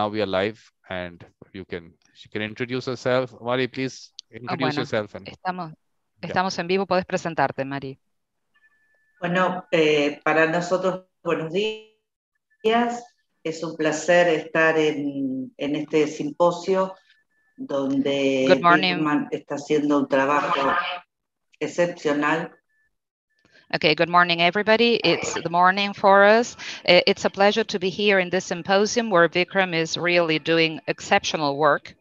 now we are live and you can you can introduce yourself. Mari, please introduce bueno, yourself. And, Estamos, Yeah. estamos en vivo, puedes presentarte, Mari. Bueno, eh, para nosotros, buenos días. Es un placer estar en, en este simposio donde Good morning. Bigman está haciendo un trabajo excepcional. Okay, good morning, everybody. It's the morning for us. It's a pleasure to be here in this symposium where Vikram is really doing exceptional work.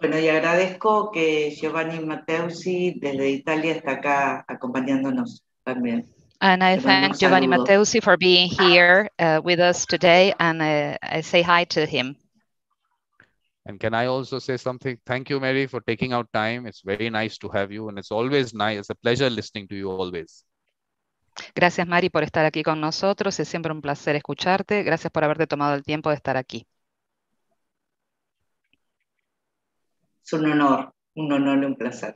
Bueno, y agradezco que Giovanni Matteusi desde Italia está acá acompañándonos también. And I Te mando un thank Giovanni. Matteusi for being here uh, with us today, and uh, I say hi to him. And can I also say something? Thank you, Mary, for taking out time. It's very nice to have you, and it's always nice. It's a pleasure listening to you always. Gracias, Mari, por estar aquí con nosotros. Es siempre un placer escucharte. Gracias por haberte tomado el tiempo de estar aquí. Es un honor, un honor y un placer.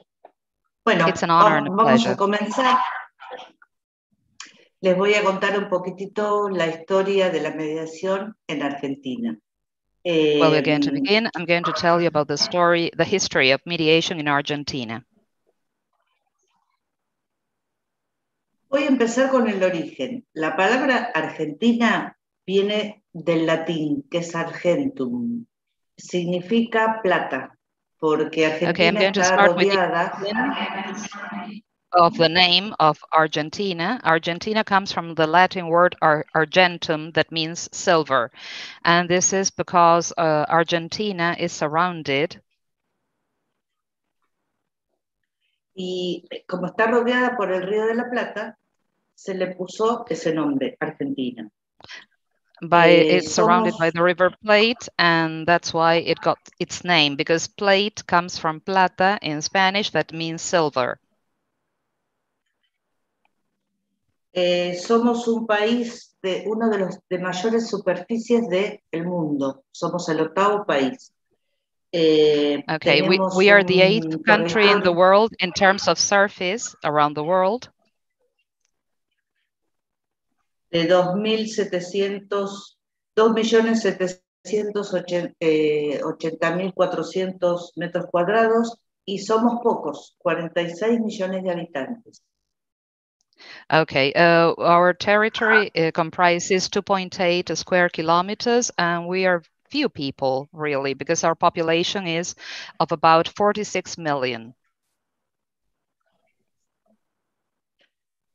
Well, It's an honor and a vamos, a comenzar. Les voy a contar un poquitito la historia de la mediación en Argentina. Well, we're going to Em, begin. I'm going to tell you about the story, the history of mediation in Argentina. Voy a empezar con el origen. La palabra Argentina viene del latín, que es argentum. Significa plata, porque Okay, I'm Argentina going to está start with the rodeada of the name of Argentina. Argentina comes from the Latin word ar- argentum, that means silver. And this is because uh, Argentina is surrounded, y como está rodeada por el río de la Plata, se le puso ese nombre, Argentina. by Eh, it's surrounded by the River Plate, and that's why it got its name, because plate comes from plata in Spanish, that means silver. Eh, somos un país de uno de los de mayores superficies del mundo. Somos el octavo país. Eh, Okay, we, we are the eighth un country in the world in terms of surface around the world. de 2.700, 2.780.400 metros cuadrados y somos pocos, 46 millones de habitantes. Okay, uh, our territory uh, comprises 2.8 square kilometers, and we are few people really because our population is of about 46 million.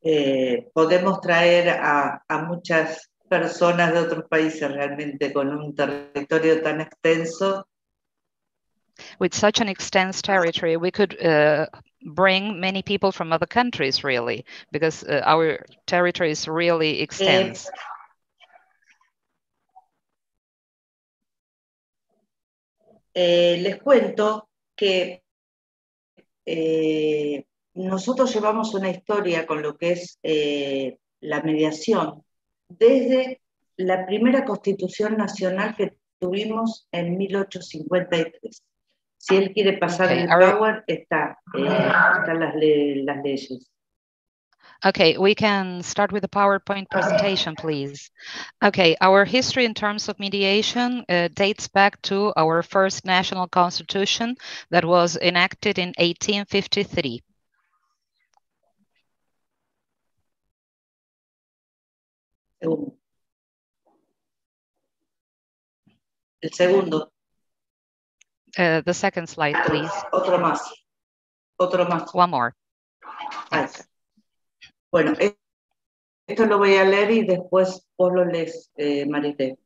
Eh, podemos traer a, a muchas personas de otros países realmente con un territorio tan extenso With such an extensive territory, we could uh, bring many people from other countries really because uh, our territory is really extensive. Eh, les cuento que eh, nosotros llevamos una historia con lo que es eh, la mediación desde la primera constitución nacional que tuvimos en 1853. Si él quiere pasar Ok, el power, está, eh, están las, le- las leyes. Okay, we can start with the PowerPoint presentation, please. Okay, our history in terms of mediation uh, dates back to our first national constitution that was enacted in 1853. Segundo. El segundo, Uh, the second slide, please. otro más, otro más. One more. Bueno, e- esto lo voy a leer y después vos lo lees, eh, Marité.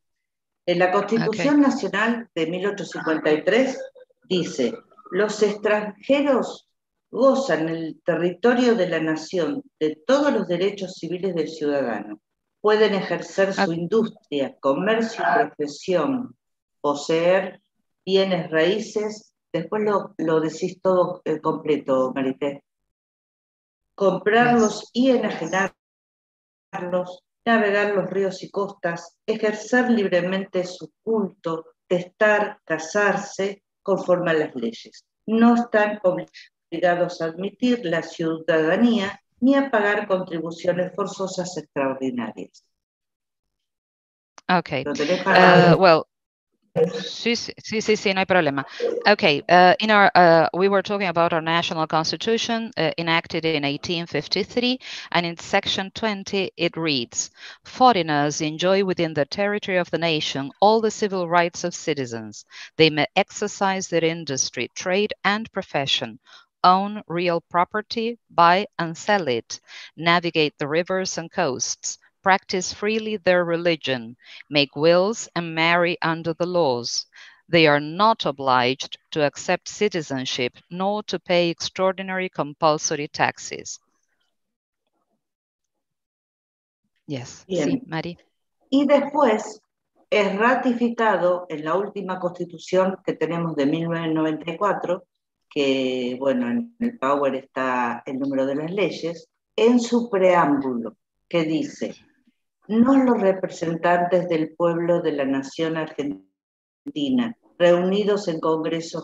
En la Constitución Nacional de 1853 dice, los extranjeros gozan en el territorio de la nación de todos los derechos civiles del ciudadano. Pueden ejercer su industria, comercio y profesión, poseer bienes raíces. Después lo, lo decís todo eh, completo, Marité comprarlos y enajenarlos, navegar los ríos y costas, ejercer libremente su culto, testar, casarse conforme a las leyes. No están obligados a admitir la ciudadanía ni a pagar contribuciones forzosas extraordinarias. Okay. Uh, well, Sí, sí, sí, sí, no hay problema. Okay, uh, in our, uh, we were talking about our national constitution uh, enacted in 1853, and in section 20 it reads, foreigners enjoy within the territory of the nation all the civil rights of citizens. They may exercise their industry, trade, and profession, own real property, buy and sell it, navigate the rivers and coasts, practice freely their religion, make wills, and marry under the laws. They are not obliged to accept citizenship nor to pay extraordinary compulsory taxes. Yes, Bien. sí, Mari. Y después es ratificado en la última constitución que tenemos de 1994, que, bueno, en el Power está el número de las leyes, en su preámbulo, que dice, no los representantes del pueblo de la nación argentina, reunidos en Congreso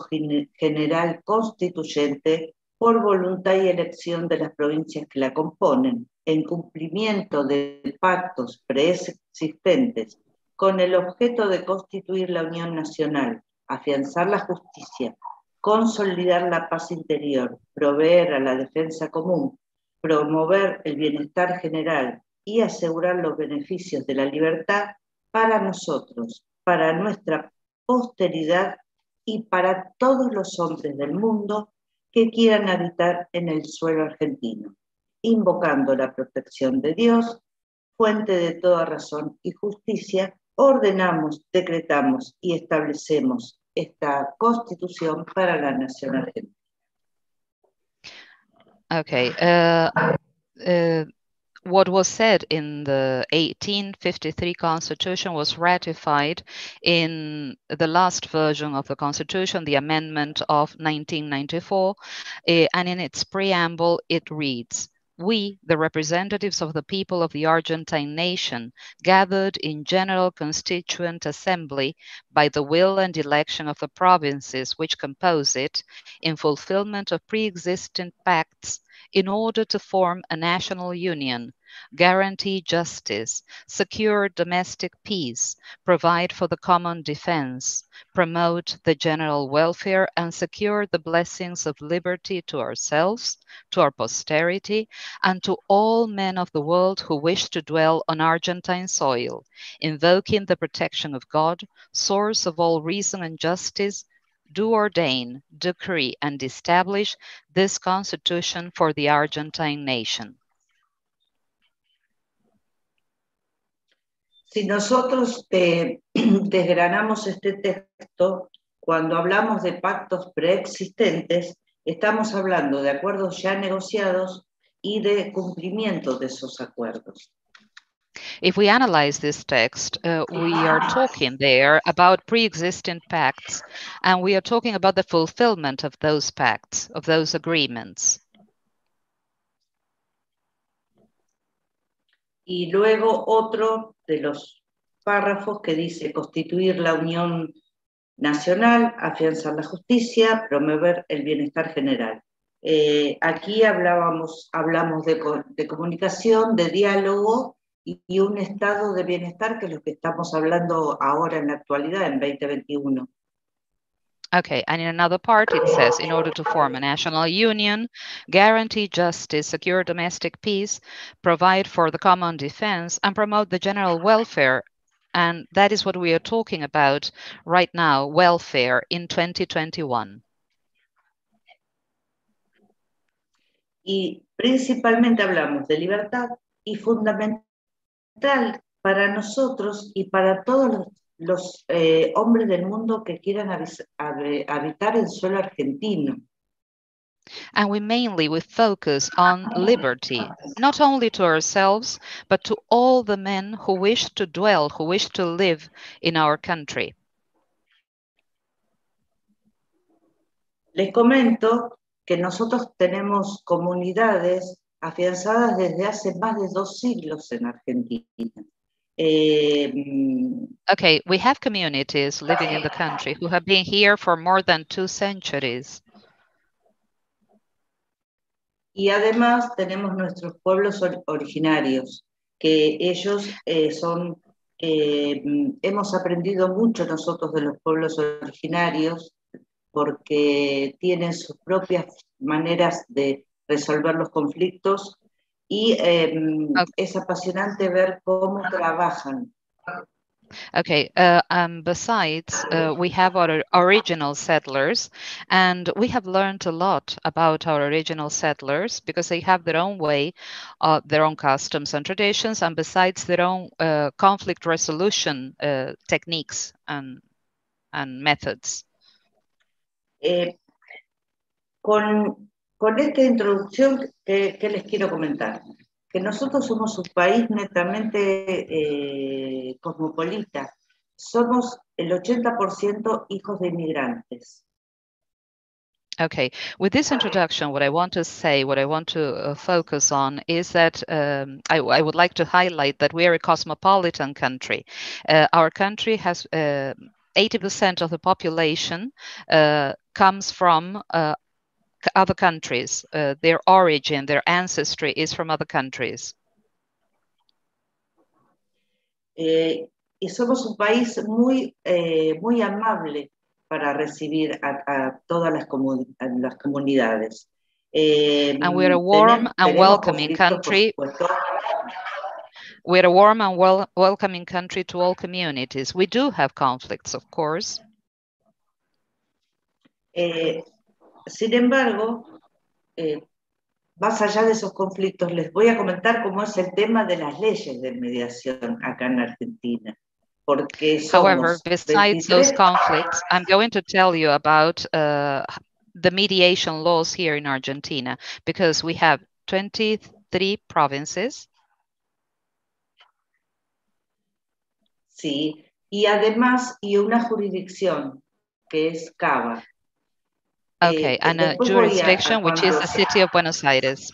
General Constituyente por voluntad y elección de las provincias que la componen, en cumplimiento de pactos preexistentes con el objeto de constituir la Unión Nacional, afianzar la justicia, consolidar la paz interior, proveer a la defensa común, promover el bienestar general, y asegurar los beneficios de la libertad para nosotros, para nuestra posteridad y para todos los hombres del mundo que quieran habitar en el suelo argentino, invocando la protección de Dios, fuente de toda razón y justicia, ordenamos, decretamos y establecemos esta constitución para la nación argentina. Okay. Uh, uh, what was said in the 1853 Constitution was ratified in the last version of the Constitution, the amendment of 1994, uh, eh, and in its preamble it reads, we, the representatives of the people of the Argentine nation, gathered in General Constituent Assembly by the will and election of the provinces which compose it, in fulfillment of pre-existing pacts in order to form a national union, guarantee justice, secure domestic peace, provide for the common defense, promote the general welfare, and secure the blessings of liberty to ourselves, to our posterity, and to all men of the world who wish to dwell on Argentine soil, invoking the protection of God, source of all reason and justice, do ordain, decree, and establish this constitution for the Argentine nation. Si nosotros eh, desgranamos este texto, cuando hablamos de pactos preexistentes, estamos hablando de acuerdos ya negociados y de cumplimiento de esos acuerdos. If we analyze this text, uh, we are talking there about pre-existing pacts, and we are talking about the fulfillment of those pacts, of those agreements. Y luego otro de los párrafos que dice constituir la unión nacional, afianzar la justicia, promover el bienestar general. Eh, aquí hablábamos, hablamos de, de comunicación, de diálogo y, un estado de bienestar que es lo que estamos hablando ahora en la actualidad, en 2021. Okay, and in another part it says, in order to form a national union, guarantee justice, secure domestic peace, provide for the common defense, and promote the general welfare. And that is what we are talking about right now, welfare in 2021. Y principalmente hablamos de libertad y fundamental para nosotros y para todos los, los eh, hombres del mundo que quieran habitar el suelo argentino. And we mainly we focus on liberty, not only to ourselves, but to all the men who wish to dwell, who wish to live in our country. Les comento que nosotros tenemos comunidades afianzadas desde hace más de dos siglos en Argentina. Eh, okay, we have communities living in the country who have been here for more than two centuries. Y además tenemos nuestros pueblos originarios, que ellos eh, son Eh, hemos aprendido mucho nosotros de los pueblos originarios porque tienen sus propias maneras de resolver los conflictos y eh, es apasionante ver cómo trabajan. Okay, uh, um, besides, uh, we have our original settlers, and we have learned a lot about our original settlers because they have their own way, uh, their own customs and traditions, and besides their own uh, conflict resolution uh, techniques and, and methods. Eh, con, con esta introducción, ¿qué, ¿qué les quiero comentar? que nosotros somos un país netamente eh, cosmopolita. Somos el 80% hijos de inmigrantes. Okay, with this introduction, what I want to say, what I want to uh, focus on is that um, I, I, would like to highlight that we are a cosmopolitan country. Uh, our country has 80% uh, of the population uh, comes from uh, other countries. Uh, their origin, their ancestry is from other countries. Eh, y somos un país muy, eh, muy amable para recibir a, a todas las, comun las comunidades. Eh, and we're a warm and welcoming country. We're a warm and wel welcoming country to all communities. We do have conflicts, of course. Eh, Sin embargo, eh, más allá de esos conflictos, les voy a comentar cómo es el tema de las leyes de mediación acá en Argentina. However, besides those conflicts, I'm going to tell you about uh, the mediation laws here in Argentina, because we have 23 provinces. Sí, y además, y una jurisdicción que es Cava. Okay, and a jurisdiction, which is the city of Buenos Aires.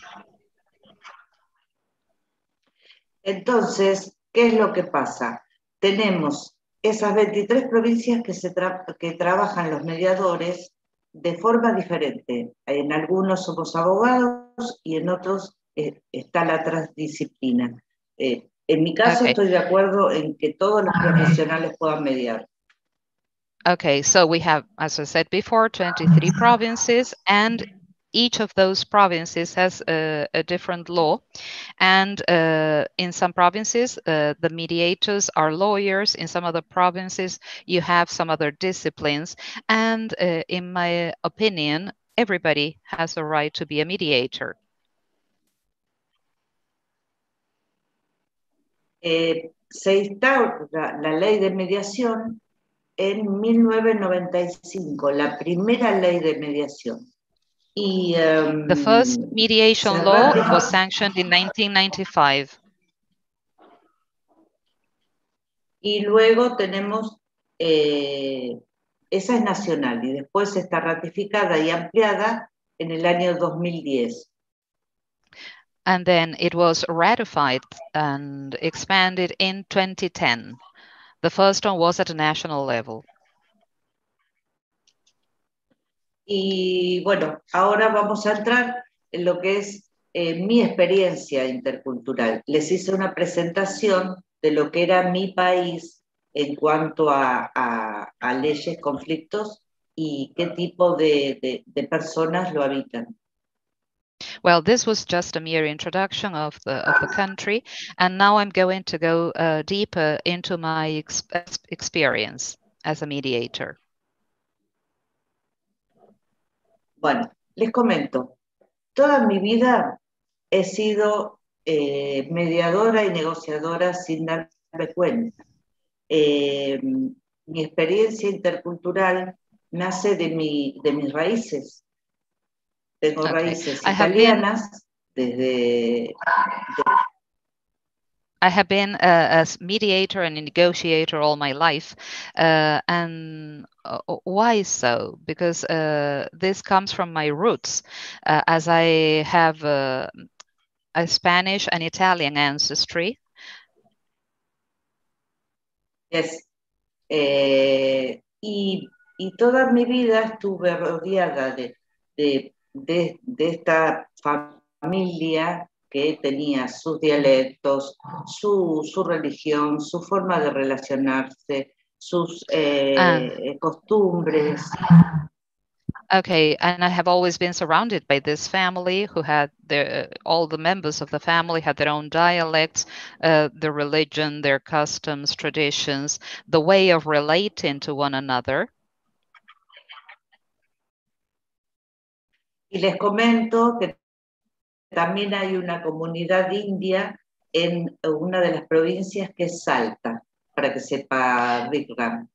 Entonces, ¿qué es lo que pasa? Tenemos esas 23 provincias que, se que trabajan los mediadores de forma diferente. En algunos somos abogados y en otros eh, está la transdisciplina. Eh, en mi caso estoy de acuerdo en que todos los profesionales puedan mediar. Okay, so we have, as I said before, 23 provinces and each of those provinces has a, a different law. And uh, in some provinces, uh, the mediators are lawyers. In some other provinces, you have some other disciplines. And uh, in my opinion, everybody has a right to be a mediator. Eh, se instaura la ley de mediación en 1995, la primera ley de mediación. Y, um, The first mediation law was sanctioned in 1995. Y luego tenemos, eh, esa es nacional y después está ratificada y ampliada en el año 2010. And then it was ratified and expanded in 2010. The first one was at a national level. Y bueno, ahora vamos a entrar en lo que es eh, mi experiencia intercultural. Les hice una presentación de lo que era mi país en cuanto a, a, leyes, conflictos y qué tipo de, de personas lo habitan. Well, this was just a mere introduction of the of the country, and now I'm going to go uh, deeper into my ex experience as a mediator. Bueno, les comento. Toda mi vida he sido eh, mediadora y negociadora sin darme cuenta. Eh, mi experiencia intercultural nace de, mi, de mis raíces. Tengo okay. raíces italianas been, desde, I have been a, a, mediator and a negotiator all my life. Uh, and uh, why so? Because uh, this comes from my roots, uh, as I have uh, a Spanish and Italian ancestry. Yes. Eh, y, y toda mi vida estuve rodeada de, de de, de esta familia que tenía sus dialectos, su, su religión, su forma de relacionarse, sus eh, ah. costumbres. Okay, and I have always been surrounded by this family who had their all the members of the family had their own dialects, uh, their religion, their customs, traditions, the way of relating to one another. Y les comento que también hay una comunidad india en una de las provincias que es Salta, para que sepa Vikram.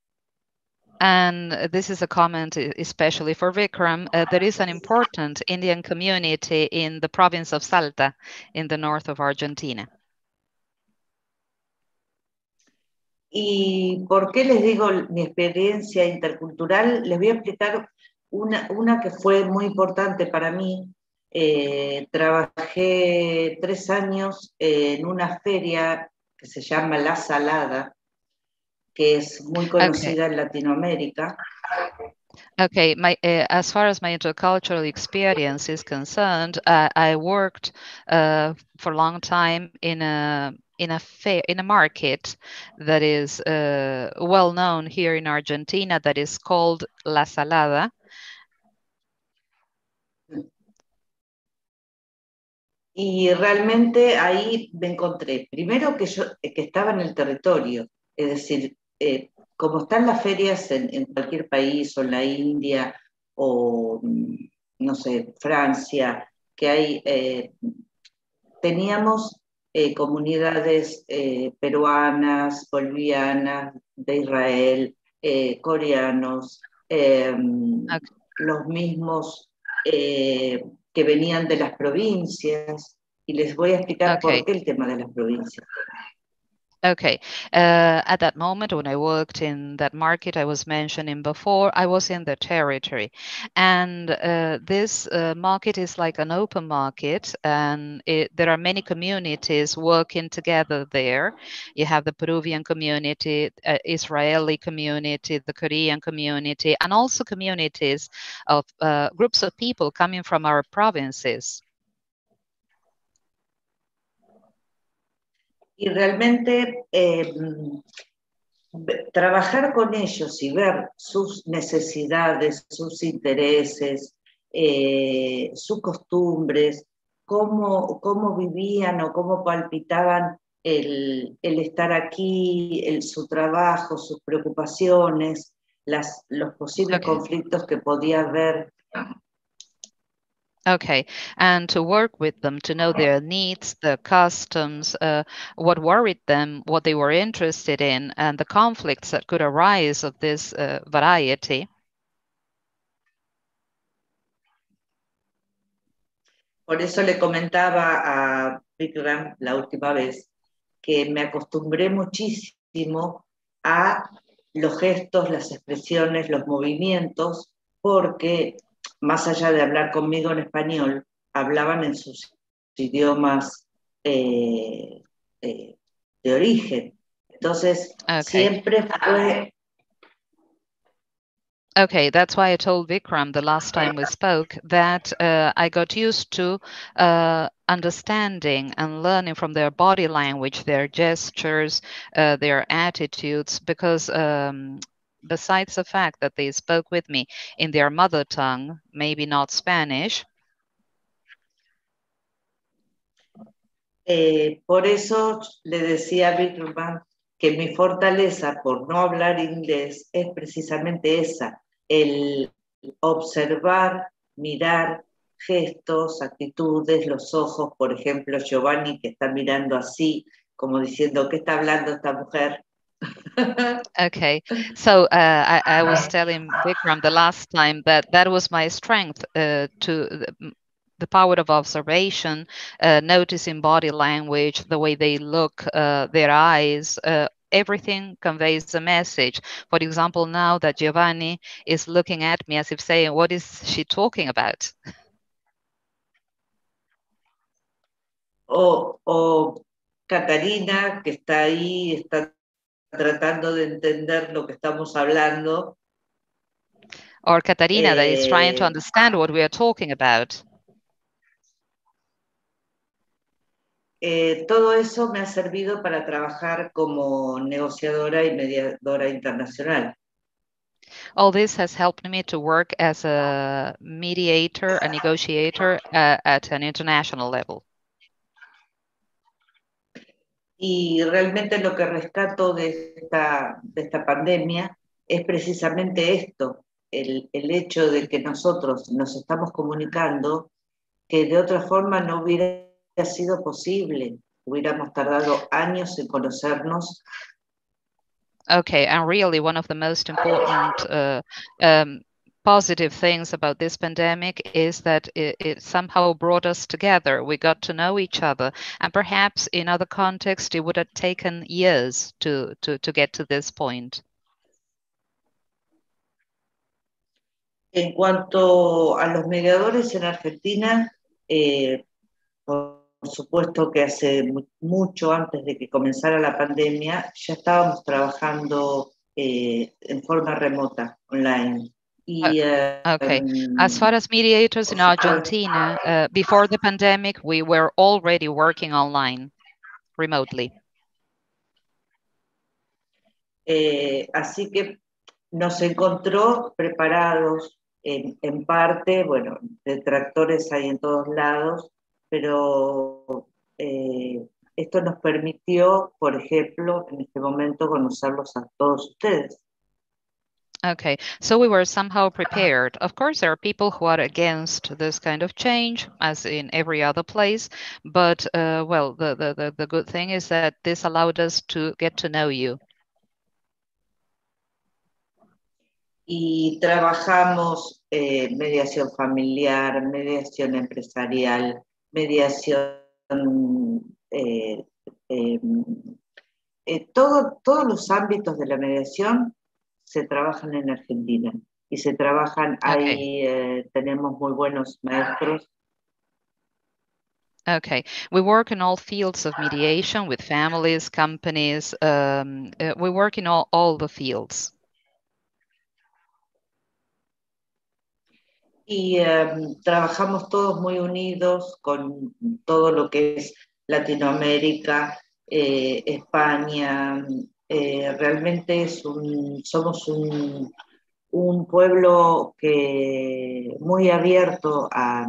And this is a comment especially for Vikram. Uh, there is an important Indian community in the province of Salta in the north of Argentina. ¿Y por qué les digo mi experiencia intercultural? Les voy a explicar una, una que fue muy importante para mí. Eh, trabajé tres años en una feria que se llama La Salada, que es muy conocida okay. en Latinoamérica. Okay, my uh, as far as my intercultural experience is concerned, uh, I worked uh, for a long time in a in a fair in a market that is uh, well known here in Argentina that is called La Salada. Y realmente ahí me encontré, primero que yo que estaba en el territorio, es decir, eh, como están las ferias en, cualquier país o en la India o, mm, no sé, Francia, que hay, eh, teníamos eh, comunidades peruanas, bolivianas, de Israel, coreanos, los mismos que venían de las provincias, y les voy a explicar por qué el tema de las provincias. Okay. Uh, at that moment, when I worked in that market I was mentioning before, I was in the territory. And uh, this uh, market is like an open market, and it, there are many communities working together there. You have the Peruvian community, uh, Israeli community, the Korean community, and also communities of uh, groups of people coming from our provinces. Y realmente eh, trabajar con ellos y ver sus necesidades, sus intereses, eh, sus costumbres, cómo, cómo vivían o cómo palpitaban el, estar aquí, el, su trabajo, sus preocupaciones, las, los posibles conflictos que podía haber Okay, and to work with them, to know their needs, their customs, uh, what worried them, what they were interested in, and the conflicts that could arise of this uh, variety. Por eso le comentaba a Vikram la última vez que me acostumbré muchísimo a los gestos, las expresiones, los movimientos, porque más allá de hablar conmigo en español, hablaban en sus idiomas eh, eh, de origen. Entonces, okay. siempre fue... Okay, that's why I told Vikram the last time we spoke that uh, I got used to uh, understanding and learning from their body language, their gestures, uh, their attitudes, because um, besides the fact that they spoke with me in their mother tongue, maybe not Spanish. Eh, por eso le decía a Bitterman que mi fortaleza por no hablar inglés es precisamente esa, el observar, mirar gestos, actitudes, los ojos, por ejemplo, Giovanni que está mirando así, como diciendo, ¿qué está hablando esta mujer? Okay, so uh, I, I, was telling Vikram the last time that that was my strength uh, to the, power of observation, uh, noticing body language, the way they look, uh, their eyes. Uh, everything conveys a message. For example, now that Giovanni is looking at me as if saying, What is she talking about? O, o Catarina, que está ahí, está tratando de entender lo que estamos hablando. Or Katarina eh, that is trying to eh, understand what we are talking about. eh, todo eso me ha servido para trabajar como negociadora y mediadora internacional. All this has helped me to work as a mediator, a negotiator uh, at an international level. Y realmente lo que rescato de esta, de esta pandemia es precisamente esto, el, el hecho de que nosotros nos estamos comunicando que de otra forma no hubiera sido posible. Hubiéramos tardado años en conocernos. Okay, and really one of the most important uh, um, positive things about this pandemic is that it, it, somehow brought us together. We got to know each other, and perhaps in other contexts, it would have taken years to to to get to this point. En cuanto a los mediadores en Argentina, eh, por supuesto que hace mucho antes de que comenzara la pandemia ya estábamos trabajando eh, en forma remota, online. Y, uh, okay. As far as mediators in Argentina, uh, before the pandemic, we were already working online, remotely. Eh, así que nos encontró preparados en, en parte, bueno, detractores hay en todos lados, pero eh, esto nos permitió, por ejemplo, en este momento conocerlos a todos ustedes. Okay, so we were somehow prepared. Of course, there are people who are against this kind of change, as in every other place. But uh, well, the, the, the, the good thing is that this allowed us to get to know you. y trabajamos eh, mediación familiar, mediación empresarial, mediación, eh, eh, todo, todos los ámbitos de la mediación se trabajan en Argentina y se trabajan ahí, tenemos muy buenos maestros. Okay, we work in all fields of mediation with families, companies. Um, we work in all, all the fields. y em, trabajamos todos muy unidos con todo lo que es Latinoamérica, eh, España. Eh, realmente es somos un, pueblo que muy abierto a,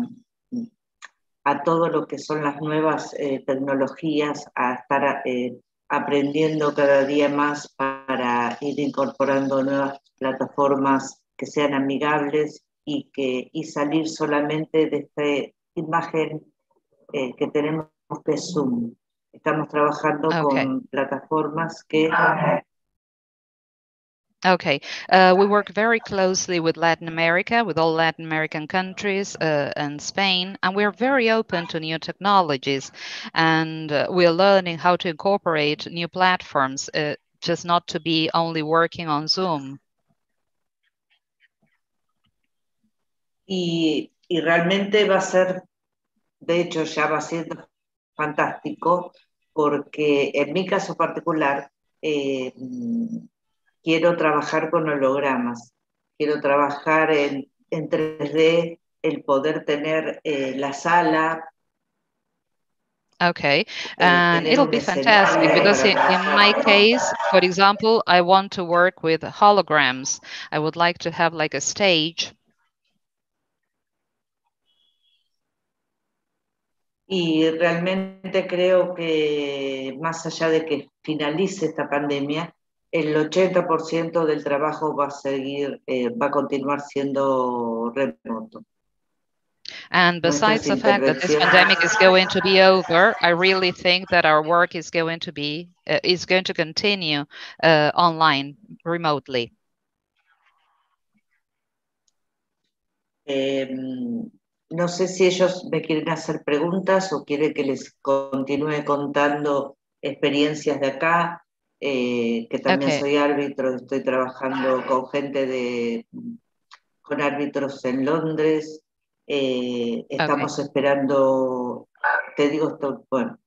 a, todo lo que son las nuevas eh, tecnologías, a estar aprendiendo cada día más para ir incorporando nuevas plataformas que sean amigables y, que, y salir solamente de esta imagen eh, que tenemos que Zoom. Estamos trabajando okay. con plataformas que Okay, uh, we work very closely with Latin America, with all Latin American countries uh, and Spain, and we're very open to new technologies. And uh, we're learning how to incorporate new platforms, uh, just not to be only working on Zoom. y, y realmente va a ser, de hecho ya va a ser fantástico, porque en mi caso particular eh, quiero trabajar con hologramas, quiero trabajar en, en 3D, el poder tener eh, la sala. Okay, and it'll be fantastic because in, in, my case, for example, I want to work with holograms. I would like to have like a stage y realmente creo que más allá de que finalice esta pandemia, el 80% del trabajo va a seguir, eh, va a continuar siendo remoto. And besides the fact that this pandemic is going to be over, I really think that our work is going to be uh, is going to continue uh, online remotely. Eh, no sé si ellos me quieren hacer preguntas o quieren que les continúe contando experiencias de acá, eh, que también soy árbitro, estoy trabajando con gente de, con árbitros en Londres, eh, estamos esperando, te digo esto, bueno.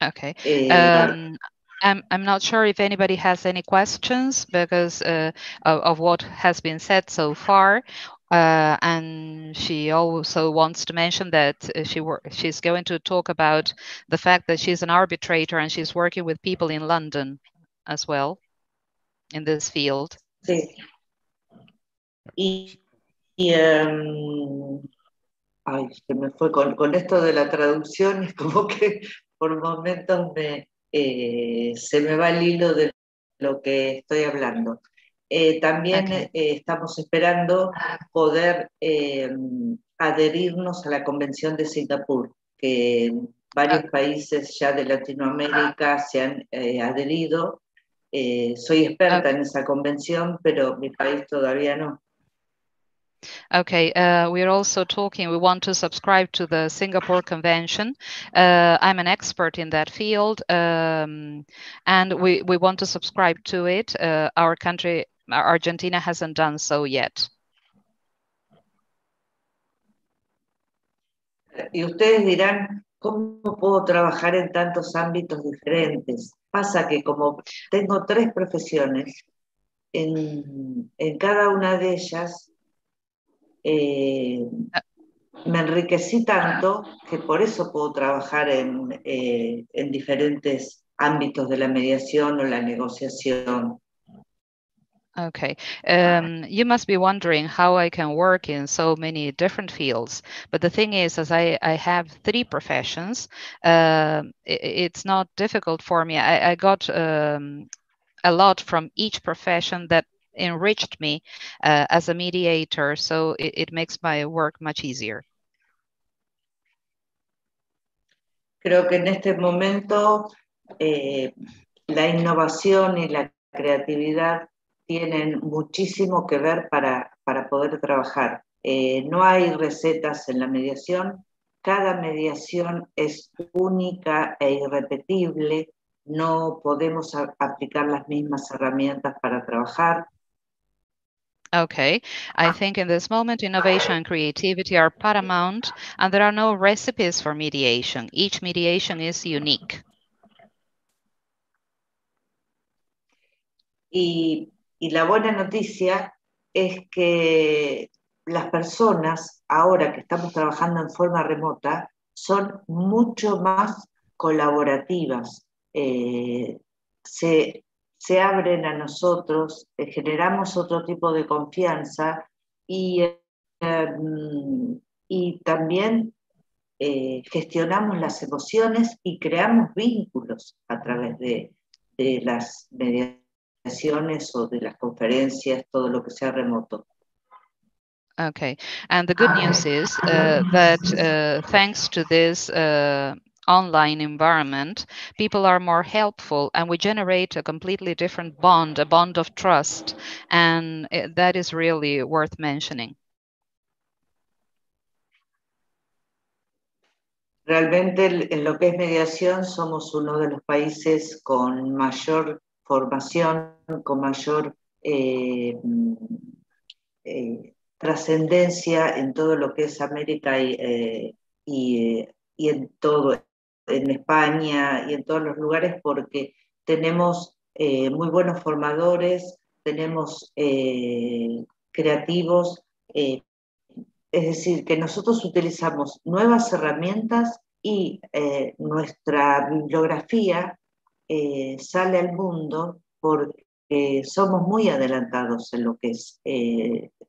Okay. Eh, um, I'm, I'm not sure if anybody has any questions because uh, of, of, what has been said so far. Uh, and she also wants to mention that uh, she she's going to talk about the fact that she's an arbitrator and she's working with people in London as well in this field. Y, y um, ay, se me fue con, con, esto de la traducción, es como que por momentos me, eh, se me va el hilo de lo que estoy hablando. Eh, también okay. eh, estamos esperando poder eh, adherirnos a la Convención de Singapur, que varios países ya de Latinoamérica se han adherido. soy experta en esa convención, pero mi país todavía no. Okay, uh, we're also talking, we want to subscribe to the Singapore Convention. Uh, I'm an expert in that field, um, and we, we want to subscribe to it. Uh, our country, Argentina, hasn't done so yet. Y ustedes dirán, ¿cómo puedo trabajar en tantos ámbitos diferentes? Pasa que como tengo tres profesiones, en, en cada una de ellas eh, me enriquecí tanto que por eso puedo trabajar en, eh, en diferentes ámbitos de la mediación o la negociación. Okay, um, you must be wondering how I can work in so many different fields. But the thing is, as I, I have three professions, uh, it, it's not difficult for me. I, I got um, a lot from each profession that enriched me uh, as a mediator. So it, it, makes my work much easier. Creo que en este momento eh, la innovación y la creatividad tienen muchísimo que ver para, para poder trabajar. Eh, no hay recetas en la mediación, cada mediación es única e irrepetible, no podemos aplicar las mismas herramientas para trabajar. Okay, I think in this moment, innovation and creativity are paramount, and there are no recipes for mediation. Each mediation is unique. Y, y la buena noticia es que las personas, ahora que estamos trabajando en forma remota, son mucho más colaborativas. Eh, se se abren a nosotros, eh, generamos otro tipo de confianza y, eh, y también eh, gestionamos las emociones y creamos vínculos a través de, de las mediaciones o de las conferencias, todo lo que sea remoto. Okay, and the good news is uh, that uh, thanks to this uh, online environment, people are more helpful and we generate a completely different bond, a bond of trust. And it, that is really worth mentioning. Realmente en lo que es mediación somos uno de los países con mayor formación, con mayor eh, eh, trascendencia en todo lo que es América y, eh, y, y en todo en España y en todos los lugares porque tenemos muy buenos formadores, tenemos creativos, es decir, que nosotros utilizamos nuevas herramientas y nuestra bibliografía sale al mundo porque somos muy adelantados en lo que es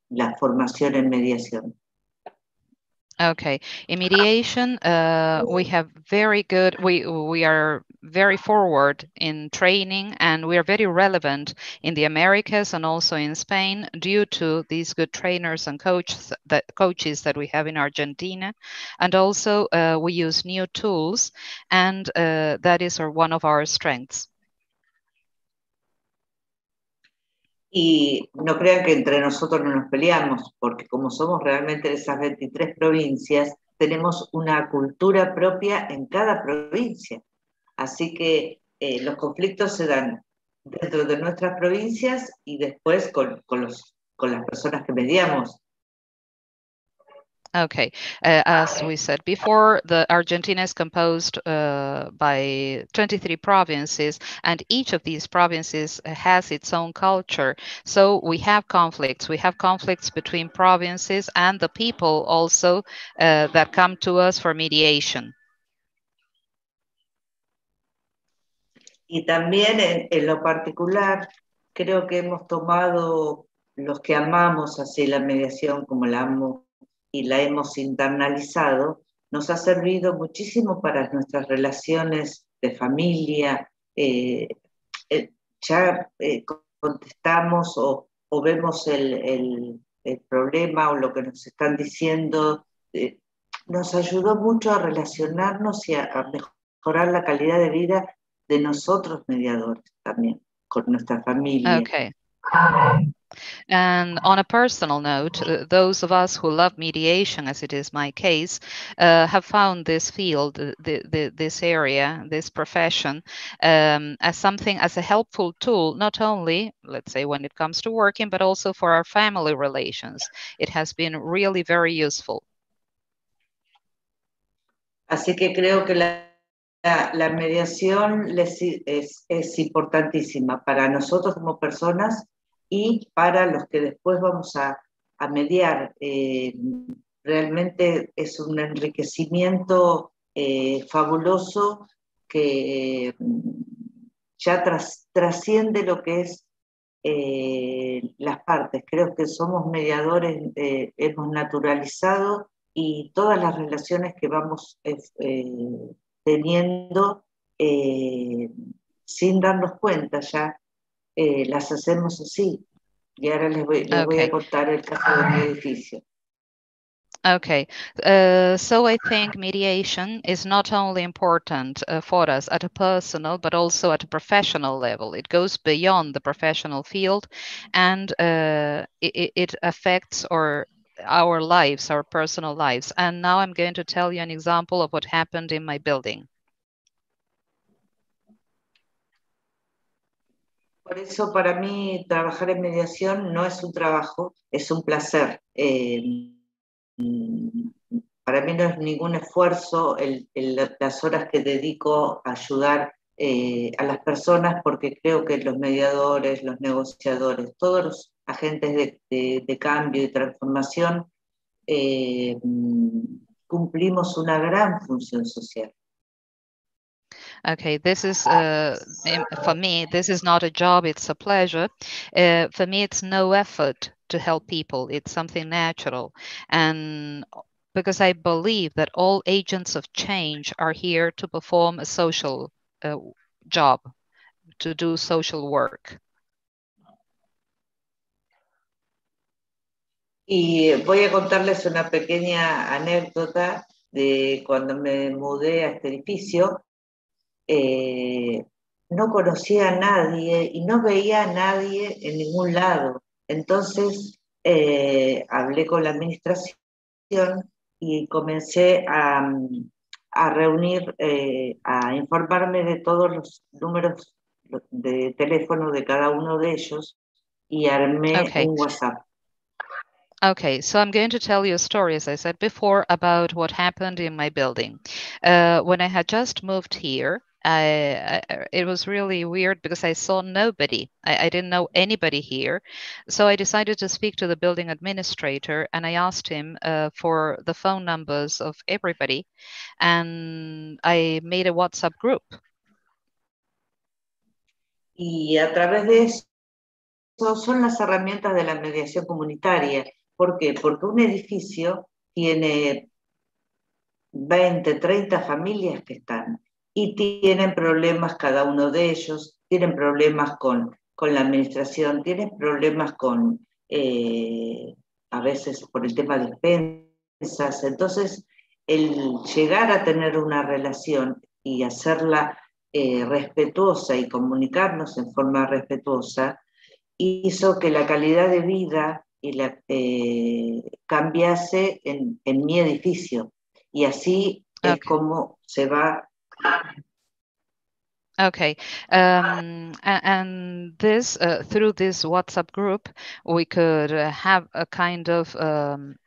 la formación en mediación. Okay, in mediation, uh, we have very good. We we are very forward in training, and we are very relevant in the Americas and also in Spain due to these good trainers and coaches that coaches that we have in Argentina, and also uh, we use new tools, and uh, that is our, one of our strengths. Y no crean que entre nosotros no nos peleamos, porque como somos realmente esas 23 provincias, tenemos una cultura propia en cada provincia. Así que eh, los conflictos se dan dentro de nuestras provincias y después con, con, los, con las personas que mediamos. Okay, uh, as we said before, the Argentina is composed uh, by 23 provinces, and each of these provinces has its own culture. So we have conflicts. We have conflicts between provinces and the people also uh, that come to us for mediation. Y también en, en lo particular, creo que hemos tomado los que amamos así la mediación como la amo y la hemos internalizado, nos ha servido muchísimo para nuestras relaciones de familia. Eh, eh, ya eh, contestamos o, vemos el, problema o lo que nos están diciendo. nos ayudó mucho a relacionarnos y a, a mejorar la calidad de vida de nosotros mediadores también, con nuestra familia. Okay. And on a personal note, uh, those of us who love mediation, as it is my case, uh, have found this field, the, the, this area, this profession, um, as something, as a helpful tool, not only, let's say, when it comes to working, but also for our family relations. It has been really very useful. Así que creo que la, la, la mediación les, es, es importantísima para nosotros como personas y para los que después vamos a, a mediar. Eh, realmente es un enriquecimiento eh, fabuloso que mm, ya tras, trasciende lo que es eh, las partes. Creo que somos mediadores, eh, hemos naturalizado y todas las relaciones que vamos eh, teniendo sin darnos cuenta ya eh, las hacemos así. Y ahora les voy, les okay. voy a contar el caso de mi edificio. Okay, uh, so I think mediation is not only important uh, for us at a personal, but also at a professional level. It goes beyond the professional field and uh, it, it, affects our, our lives, our personal lives. And now I'm going to tell you an example of what happened in my building. Por eso para mí trabajar en mediación no es un trabajo, es un placer. Eh, para mí no es ningún esfuerzo las horas que dedico a ayudar eh, a las personas porque creo que los mediadores, los negociadores, todos los agentes de cambio y transformación eh, cumplimos una gran función social. Okay, this is uh, for me. This is not a job; it's a pleasure. Uh, for me, it's no effort to help people. It's something natural, and because I believe that all agents of change are here to perform a social uh, job, to do social work. Y voy a contarles una pequeña anécdota de cuando me mudé a este edificio. Eh, no conocía a nadie y no veía a nadie en ningún lado. Entonces eh, hablé con la administración y comencé a, a reunir, eh, a informarme de todos los números de teléfono de cada uno de ellos y armé Okay. un WhatsApp. Okay, so I'm going to tell you a story, as I said before, about what happened in my building. Uh, when I had just moved here, I, I, it was really weird because I saw nobody. I, I didn't know anybody here. So I decided to speak to the building administrator and I asked him uh, for the phone numbers of everybody. And I made a WhatsApp group. Y a través de eso son las herramientas de la mediación comunitaria. ¿Por qué? Porque un edificio tiene 20, 30 familias que están y tienen problemas cada uno de ellos, tienen problemas con, con la administración, tienen problemas con, eh, a veces por el tema de expensas. Entonces, el llegar a tener una relación y hacerla eh, respetuosa y comunicarnos en forma respetuosa hizo que la calidad de vida y la, eh, cambiase en, en, mi edificio. Y así okay. es como se va. Okay, um, and this uh, through this WhatsApp group, we could uh, have a kind of um,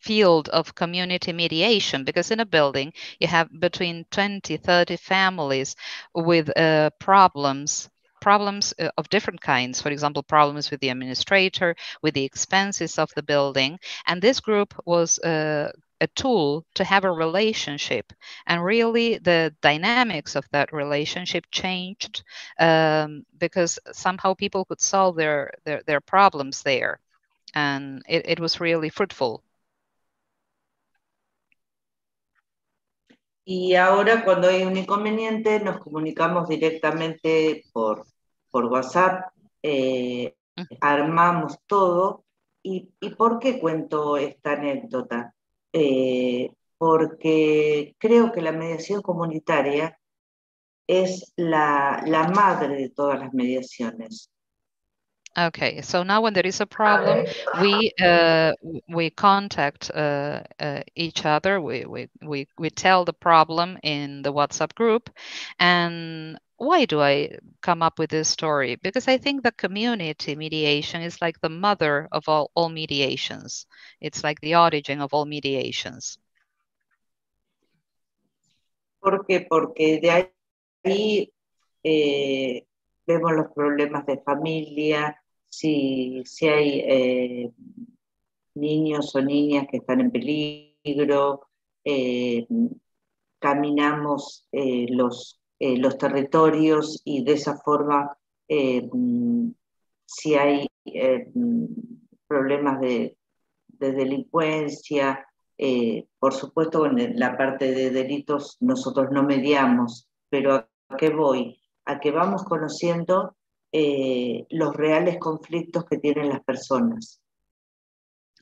field of community mediation because in a building you have between 20 30 families with uh, problems problems uh, of different kinds. For example problems with the administrator with the expenses of the building. And this group was uh, a tool to have a relationship and really the dynamics of that relationship changed um, because somehow people could solve their their, their problems there and it, it was really fruitful Y ahora cuando hay un inconveniente nos comunicamos directamente por, por WhatsApp, eh, armamos todo. ¿Y, ¿Y, por qué cuento esta anécdota? Eh, porque creo que la mediación comunitaria es la, la madre de todas las mediaciones. Okay, so now when there is a problem, we uh, we contact uh, uh, each other. We, we we we tell the problem in the WhatsApp group, and why do I come up with this story? Because I think the community mediation is like the mother of all, all mediations. It's like the origin of all mediations. ¿Por qué? Porque de ahí eh, vemos los problemas de familia, si, si hay eh, niños o niñas que están en peligro, eh, caminamos eh, los, territorios y de esa forma, si hay problemas de, de delincuencia, por supuesto en la parte de delitos nosotros no mediamos, pero ¿a qué voy? A que vamos conociendo eh, los reales conflictos que tienen las personas.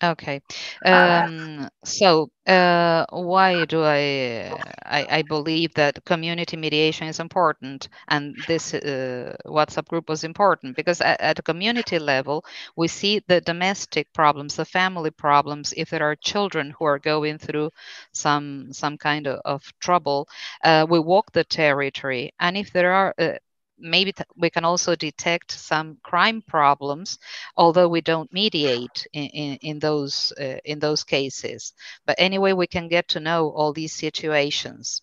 Okay, um, so uh, why do I, I, I believe that community mediation is important, and this uh, WhatsApp group was important because at, at, a community level we see the domestic problems, the family problems. If there are children who are going through some some kind of, of trouble, uh, we walk the territory, and if there are uh, maybe we can also detect some crime problems, although we don't mediate in, in, in those uh, in those cases. But anyway, we can get to know all these situations.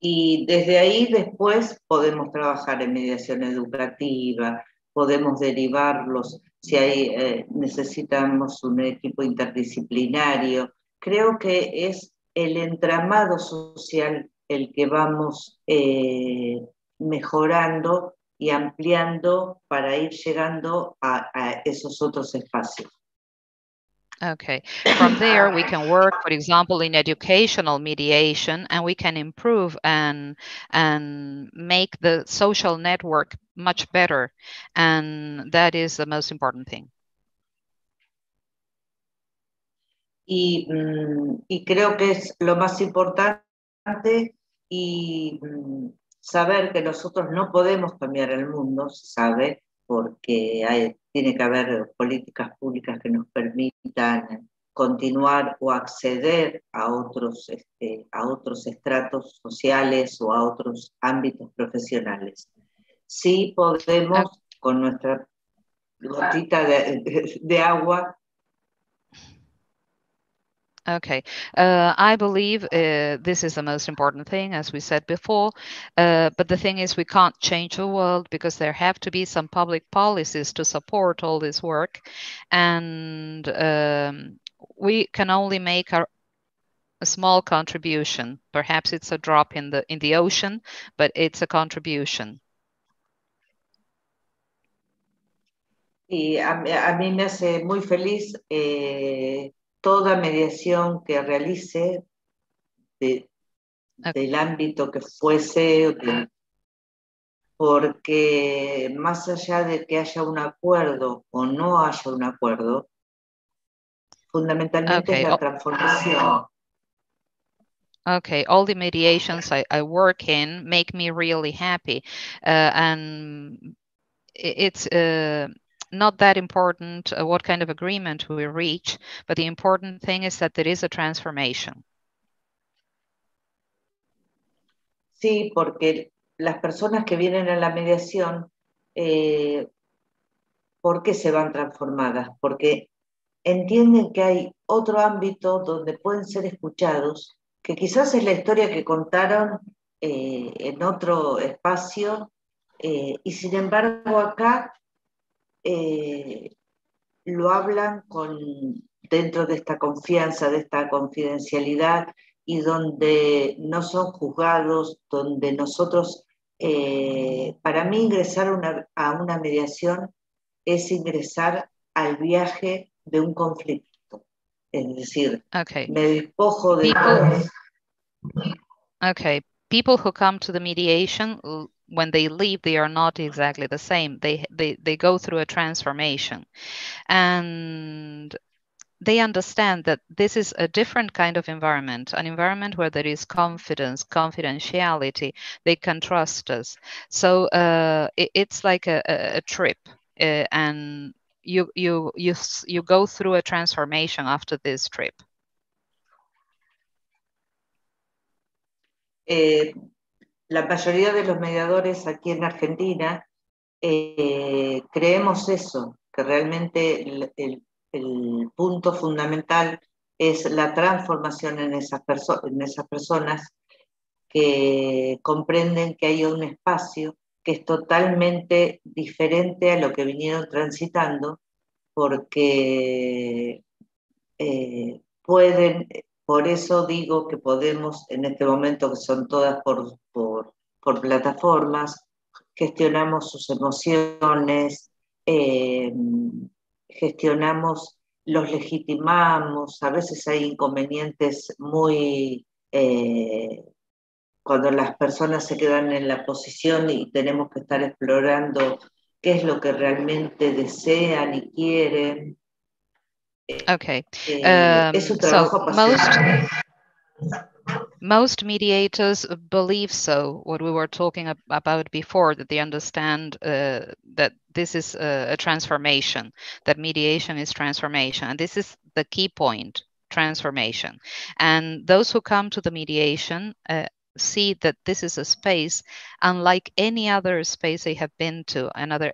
Y desde ahí después podemos trabajar en mediación educativa, podemos derivarlos si hay, eh, necesitamos un equipo interdisciplinario. Creo que es el entramado social el que vamos eh, mejorando y ampliando para ir llegando a, a esos otros espacios. Okay. From there, we can work, for example, in educational mediation, and we can improve and and make the social network much better, and that is the most important thing. Y, mm, y creo que es lo más importante y mm, saber que nosotros no podemos cambiar el mundo, se sabe, porque hay, tiene que haber políticas públicas que nos permitan continuar o acceder a otros, este, a otros estratos sociales o a otros ámbitos profesionales. Sí podemos, con nuestra gotita de, de agua, Okay, uh, I believe uh, this is the most important thing, as we said before. Uh, but the thing is, we can't change the world because there have to be some public policies to support all this work, and um, we can only make our, a small contribution. Perhaps it's a drop in the in the ocean, but it's a contribution. Y a, a mí me hace muy feliz. Eh toda mediación que realice de, del ámbito que fuese, porque más allá de que haya un acuerdo o no haya un acuerdo, fundamentalmente okay. es la transformación. Okay, all the mediations I, I work in make me really happy. Uh, and it's uh, not that important uh, what kind of agreement we reach, but the important thing is that there is a transformation. Sí, porque las personas que vienen a la mediación eh, ¿Por qué se van transformadas? Porque entienden que hay otro ámbito donde pueden ser escuchados, que quizás es la historia que contaron eh, en otro espacio, eh, y sin embargo acá eh, lo hablan con, dentro de esta confianza, de esta confidencialidad, y donde no son juzgados, donde nosotros, para mí ingresar a una mediación es ingresar al viaje de un conflicto. Es decir, okay. me despojo de... People, okay, people who come to the mediation, when they leave, they are not exactly the same. They, they, they go through a transformation. And they understand that this is a different kind of environment, an environment where there is confidence, confidentiality, they can trust us. So uh, it, it's like a, a, a trip. Uh, and you you you you go through a transformation after this trip? Eh, la mayoría de los mediadores aquí en Argentina eh, creemos eso, que realmente el, punto fundamental es la transformación en esas, en esas personas que comprenden que hay un espacio que es totalmente diferente a lo que vinieron transitando, porque eh, pueden, por eso digo que podemos, en este momento que son todas por, por, plataformas, gestionamos sus emociones, eh, gestionamos, los legitimamos, a veces hay inconvenientes muy eh, cuando las personas se quedan en la posición y tenemos que estar explorando qué es lo que realmente desean y quieren. Okay. Eh, um, so most, most mediators believe so, what we were talking about before, that they understand uh, that this is a, a transformation, that mediation is transformation. And this is the key point transformation. And those who come to the mediation uh, see that this is a space unlike any other space they have been to another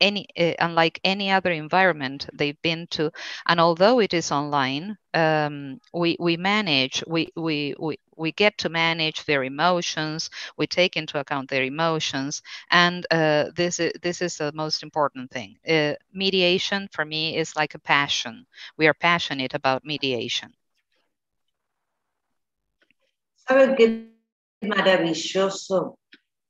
any uh, unlike any other environment they've been to. And although it is online um, we we manage we, we we we get to manage their emotions we take into account their emotions and uh, this is this is the most important thing. Uh, mediation for me is like a passion. We are passionate about mediation. ¿Saben qué maravilloso?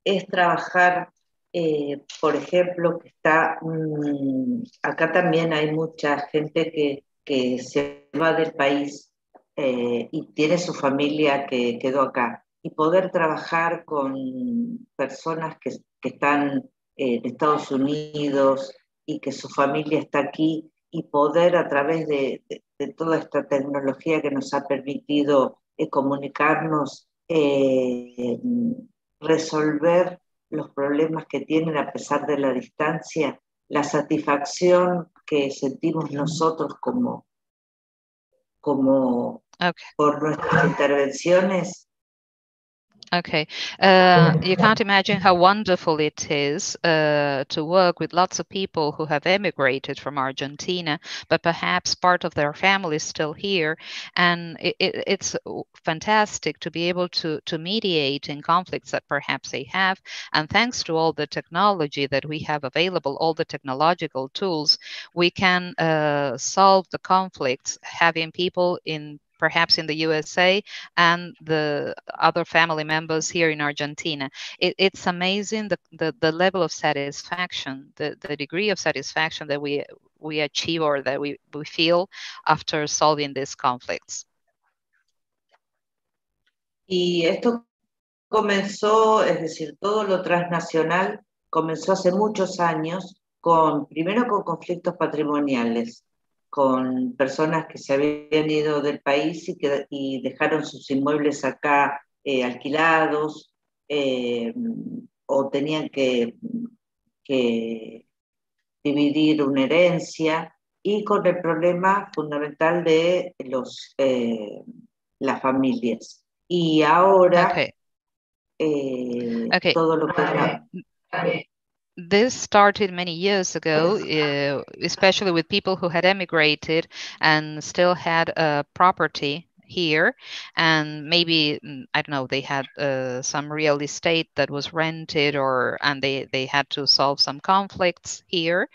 Es trabajar, eh, por ejemplo, que está, mm, acá también hay mucha gente que, que se va del país eh, y tiene su familia que quedó acá. Y poder trabajar con personas que, que están en Estados Unidos y que su familia está aquí y poder a través de, de, toda esta tecnología que nos ha permitido eh, comunicarnos eh, resolver los problemas que tienen a pesar de la distancia, la satisfacción que sentimos nosotros como, como por nuestras intervenciones Okay. Uh, you can't imagine how wonderful it is uh, to work with lots of people who have emigrated from Argentina, but perhaps part of their family is still here. And it, it, it's fantastic to be able to, to mediate in conflicts that perhaps they have. And thanks to all the technology that we have available, all the technological tools, we can uh, solve the conflicts having people in perhaps in the USA, and the other family members here in Argentina. It, it's amazing the, the, the, level of satisfaction, the, the degree of satisfaction that we, we achieve or that we, we feel after solving these conflicts. Y esto comenzó, es decir, todo lo transnacional comenzó hace muchos años con, primero con conflictos patrimoniales, con personas que se habían ido del país y, que, y dejaron sus inmuebles acá eh, alquilados eh, o tenían que, que, dividir una herencia y con el problema fundamental de los, eh, las familias. Y ahora okay. Okay. todo lo que... this started many years ago, uh, especially with people who had emigrated and still had a property here. And maybe mm, i don't know they had uh, some real estate that was rented or and they they had to solve some conflicts here.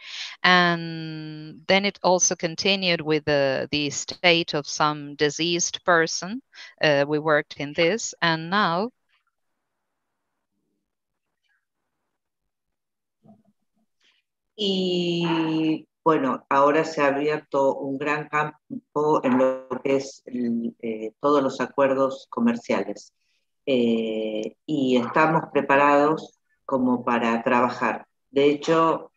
And then it also continued with the the state of some diseased person uh, we worked in this. And now Y bueno, ahora se ha abierto un gran campo en lo que es eh, todos los acuerdos comerciales. Eh, y estamos preparados como para trabajar. De hecho,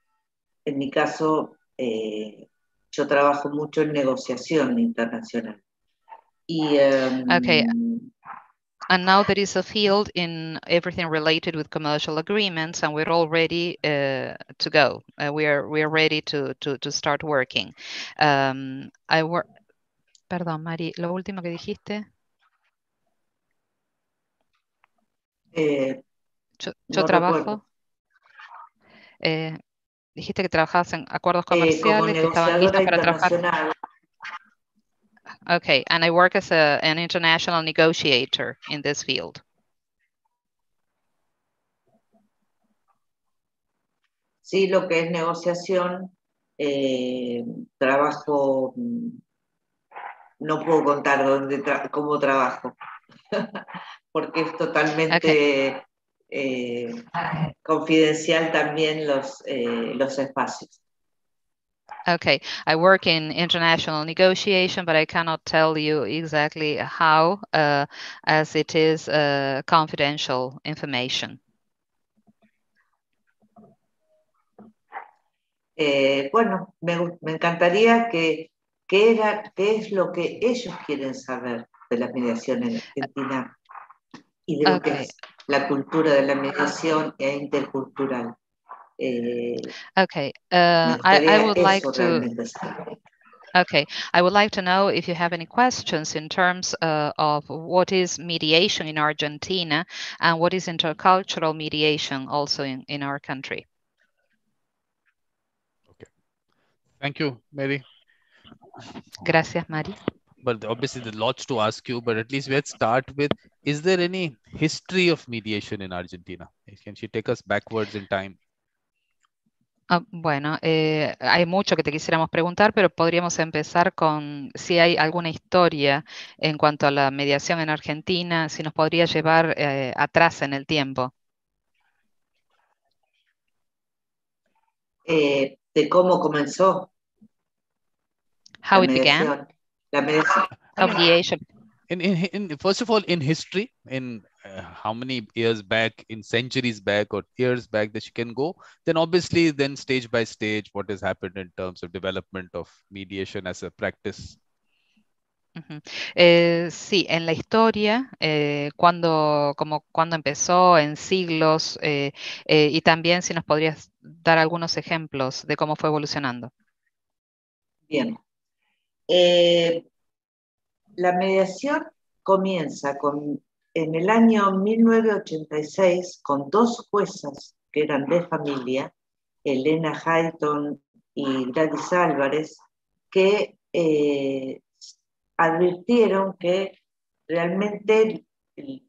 en mi caso, eh, yo trabajo mucho en negociación internacional. Y, um, okay. And now there is a field in everything related with commercial agreements, and we're all ready uh, to go. Uh, we are we are ready to to to start working. Um, I work. Perdón, Mari, lo último que dijiste. Eh, yo, yo no trabajo. Eh, dijiste que trabajabas en acuerdos eh, comerciales que estaban listos para trabajar. Okay, and I work as a, an international negotiator in this field. Sí, lo que es negociación, eh, trabajo, no puedo contar dónde tra cómo trabajo, porque es totalmente okay. eh, confidencial también los, eh, los espacios. Okay, I work in international negotiation, but I cannot tell you exactly how, uh, as it is uh, confidential information. Eh, bueno, me, me, encantaría que, que era, qué es lo que ellos quieren saber de la mediación en Argentina y de lo que es la cultura de la mediación e intercultural. Eh, okay, uh, I, I would like to. Okay, I would like to know if you have any questions in terms uh, of what is mediation in Argentina and what is intercultural mediation also in, in our country. Okay, thank you, Mary. Gracias, Mari. But obviously, there's lots to ask you, but at least let's start with Is there any history of mediation in Argentina? Can she take us backwards in time? Ah, bueno, eh, hay mucho que te quisiéramos preguntar, pero podríamos empezar con si hay alguna historia en cuanto a la mediación en Argentina, si nos podría llevar eh, atrás en el tiempo. Eh, de cómo comenzó. How it began. La mediación. In, in, in, first of all, in history, in uh, how many years back, in centuries back or years back that she can go, then obviously, then stage by stage, what has happened in terms of development of mediation as a practice. Uh -huh. eh, sí, en la historia, eh, cuando, como, cuando empezó, en siglos, eh, eh, y también si nos podrías dar algunos ejemplos de cómo fue evolucionando. Bien. Eh, la mediación comienza con, en el año 1986 con dos juezas que eran de familia, Elena Hayton y Gladys Álvarez, que eh, advirtieron que realmente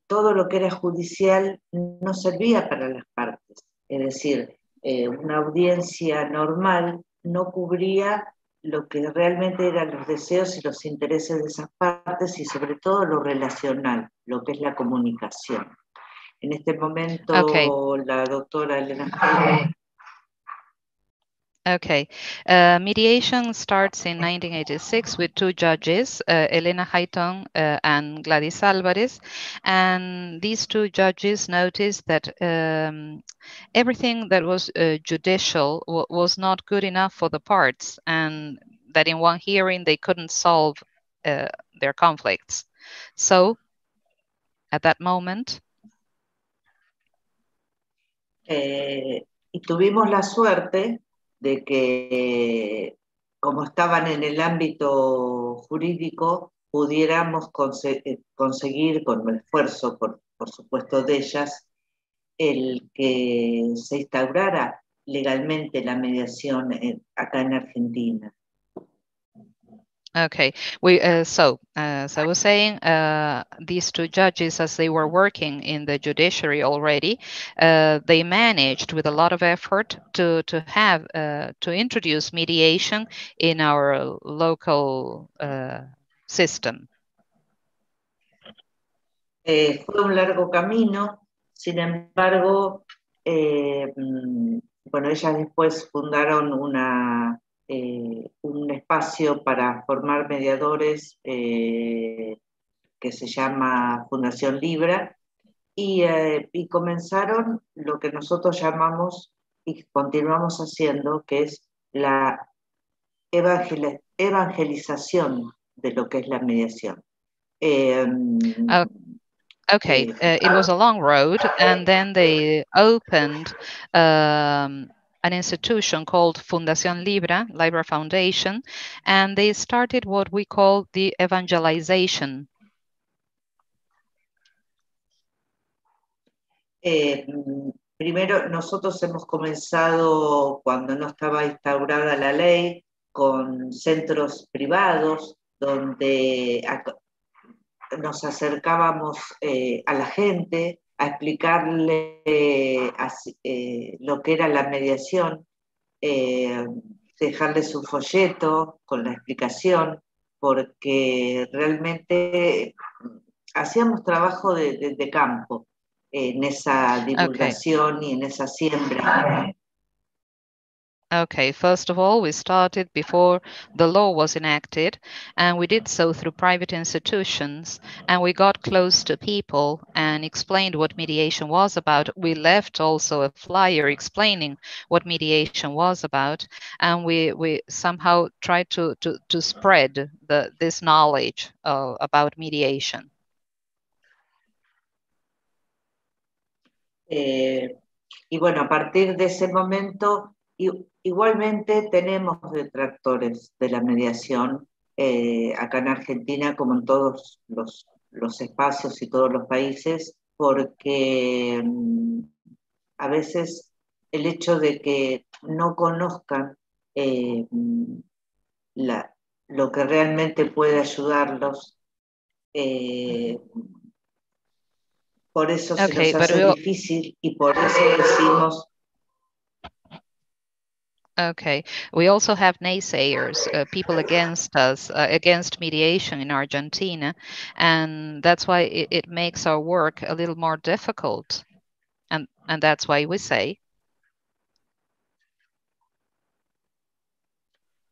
todo lo que era judicial no servía para las partes. Es decir, eh, una audiencia normal no cubría lo que realmente eran los deseos y los intereses de esas partes y sobre todo lo relacional, lo que es la comunicación. En este momento okay. la doctora Elena Okay. Uh, mediation starts in 1986 with two judges, uh, Elena Hayton uh, and Gladys Alvarez. And these two judges noticed that um, everything that was uh, judicial was not good enough for the parts, and that in one hearing they couldn't solve uh, their conflicts. So, at that moment, eh, y tuvimos la suerte de que, como estaban en el ámbito jurídico, pudiéramos eh, conseguir, con el esfuerzo, por, por supuesto, de ellas, el que se instaurara legalmente la mediación acá en Argentina. Okay, we uh, so as I was saying, uh, these two judges, as they were working in the judiciary already, uh, they managed with a lot of effort to to have uh, to introduce mediation in our local uh, system. Eh, fue un largo camino, sin embargo, eh, mm, bueno, ellas después fundaron una eh, un espacio para formar mediadores eh, que se llama Fundación Libra y, eh, y, comenzaron lo que nosotros llamamos y continuamos haciendo, que es la evangelización de lo que es la mediación. Uh, okay, uh, it was a long road, and then they opened um, an institution called Fundación Libra, Libra Foundation, and they started what we call the evangelization. Eh, primero, nosotros hemos comenzado cuando no estaba instaurada la ley con centros privados donde nos acercábamos eh, a la gente a explicarle eh, lo que era la mediación, eh, dejarle su folleto con la explicación, porque realmente hacíamos trabajo de, campo en esa divulgación y en esa siembra Okay, first of all, we started before the law was enacted, and we did so through private institutions, and we got close to people and explained what mediation was about. We left also a flyer explaining what mediation was about, and we, we somehow tried to, to, to spread the, this knowledge uh, about mediation. Eh, y bueno, a partir de ese momento igualmente tenemos detractores de la mediación eh, acá en Argentina, como en todos los, espacios y todos los países, porque mm, a veces el hecho de que no conozcan eh, mm, lo que realmente puede ayudarlos, eh, por eso se nos hace difícil y por eso decimos Okay. We also have naysayers, uh, people against us, uh, against mediation in Argentina. And that's why it, it, makes our work a little more difficult. And, and that's why we say.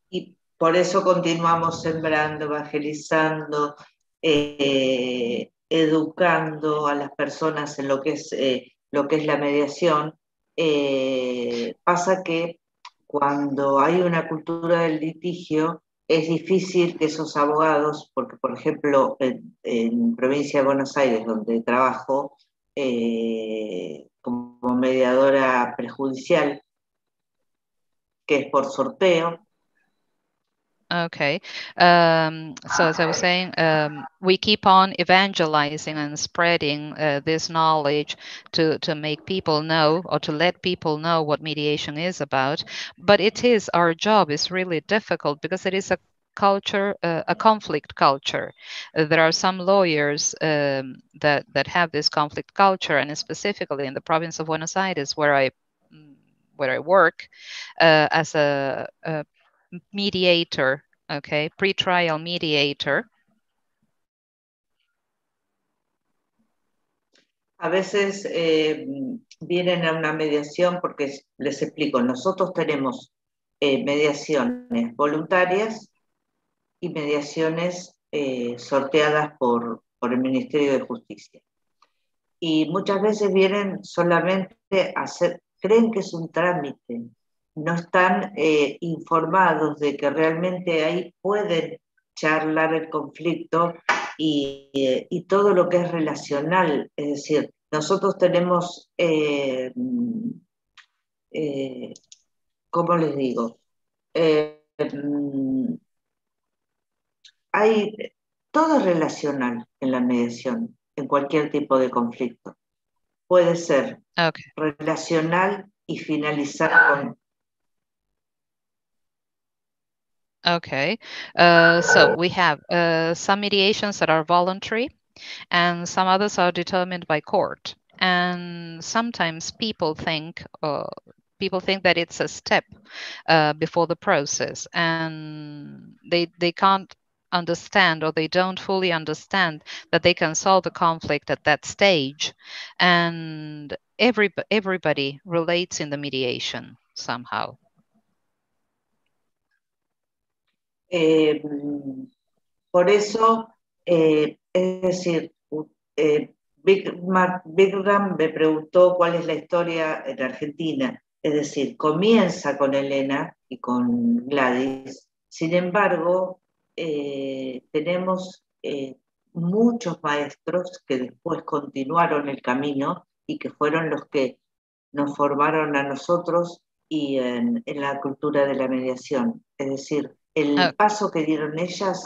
Y por eso continuamos sembrando, evangelizando, eh, educando a las personas en lo que es, eh, lo que es la mediación. Eh, pasa que cuando hay una cultura del litigio, es difícil que esos abogados, porque por ejemplo en, provincia de Buenos Aires, donde trabajo eh, como mediadora prejudicial, que es por sorteo, Okay. Um, so as I was saying, um, we keep on evangelizing and spreading uh, this knowledge to, to make people know or to let people know what mediation is about. But it is, our job is really difficult because it is a culture, uh, a conflict culture. Uh, there are some lawyers um, that, that have this conflict culture and specifically in the province of Buenos Aires where I where I work uh, as a, a mediator, okay, pre-trial mediator. A veces eh, vienen a una mediación porque les explico, nosotros tenemos eh, mediaciones voluntarias y mediaciones eh, sorteadas por, por el Ministerio de Justicia. Y muchas veces vienen solamente a hacer, creen que es un trámite, no están eh, informados de que realmente ahí pueden charlar el conflicto y, eh, todo lo que es relacional. Es decir, nosotros tenemos, eh, ¿cómo les digo? hay todo relacional en la mediación, en cualquier tipo de conflicto. Puede ser relacional y finalizar con Okay, uh, so we have uh, some mediations that are voluntary and some others are determined by court. And sometimes people think, uh, people think that it's a step uh, before the process and they, they can't understand or they don't fully understand that they can solve the conflict at that stage. And every, everybody relates in the mediation somehow. Eh, por eso, eh, es decir, eh, Big, me preguntó cuál es la historia en Argentina. Es decir, comienza con Elena y con Gladys. Sin embargo, tenemos muchos maestros que después continuaron el camino y que fueron los que nos formaron a nosotros y en la cultura de la mediación. Es decir, el oh. paso que dieron ellas.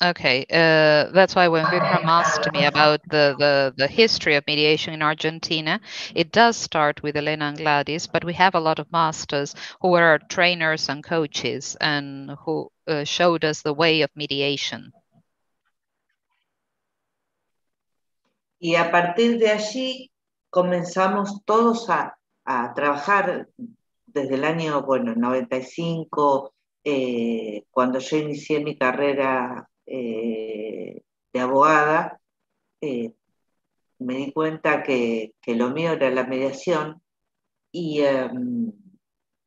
Okay, uh, that's why when Vikram asked me about the, the, the history of mediation in Argentina, it does start with Elena and Gladys, but we have a lot of masters who were trainers and coaches and who uh, showed us the way of mediation. Y a partir de allí comenzamos todos a, a trabajar desde el año, bueno, 95, eh, cuando yo inicié mi carrera eh, de abogada, eh, me di cuenta que, lo mío era la mediación y em,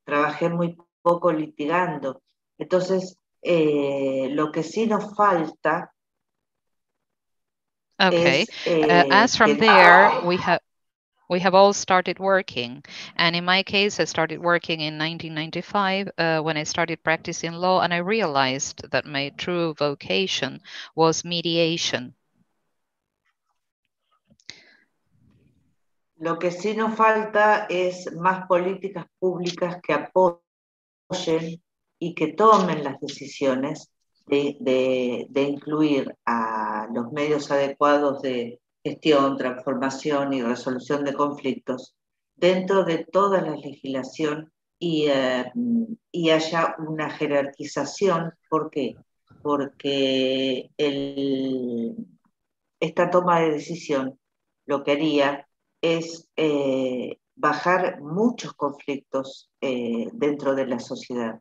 trabajé muy poco litigando. Entonces, lo que sí nos falta Okay. uh, as from there, we have we have all started working. And in my case, I started working in 1995 uh, when I started practicing law, and I realized that my true vocation was mediation. Lo que sí nos falta es más políticas públicas que apoyen y que tomen las decisiones de, de, de incluir a los medios adecuados de, gestión, transformación y resolución de conflictos dentro de toda la legislación y, eh, y haya una jerarquización. ¿Por qué? Porque el, esta toma de decisión lo que haría es eh, bajar muchos conflictos eh, dentro de la sociedad,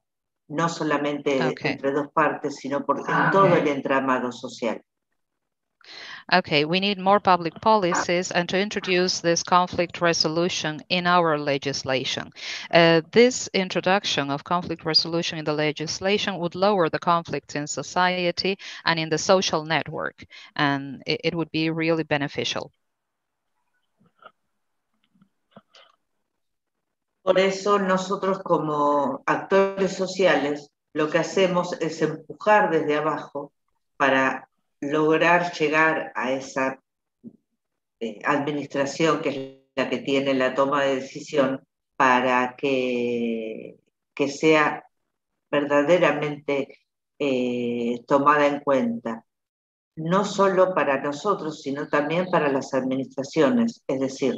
no solamente entre dos partes, sino por, en todo el entramado social. Okay, we need more public policies and to introduce this conflict resolution in our legislation. Uh, this introduction of conflict resolution in the legislation would lower the conflicts in society and in the social network, and it, it would be really beneficial. Por eso nosotros como actores sociales lo que hacemos es empujar desde abajo para lograr llegar a esa eh, administración que es la que tiene la toma de decisión para que, que sea verdaderamente eh, tomada en cuenta, no solo para nosotros, sino también para las administraciones, es decir,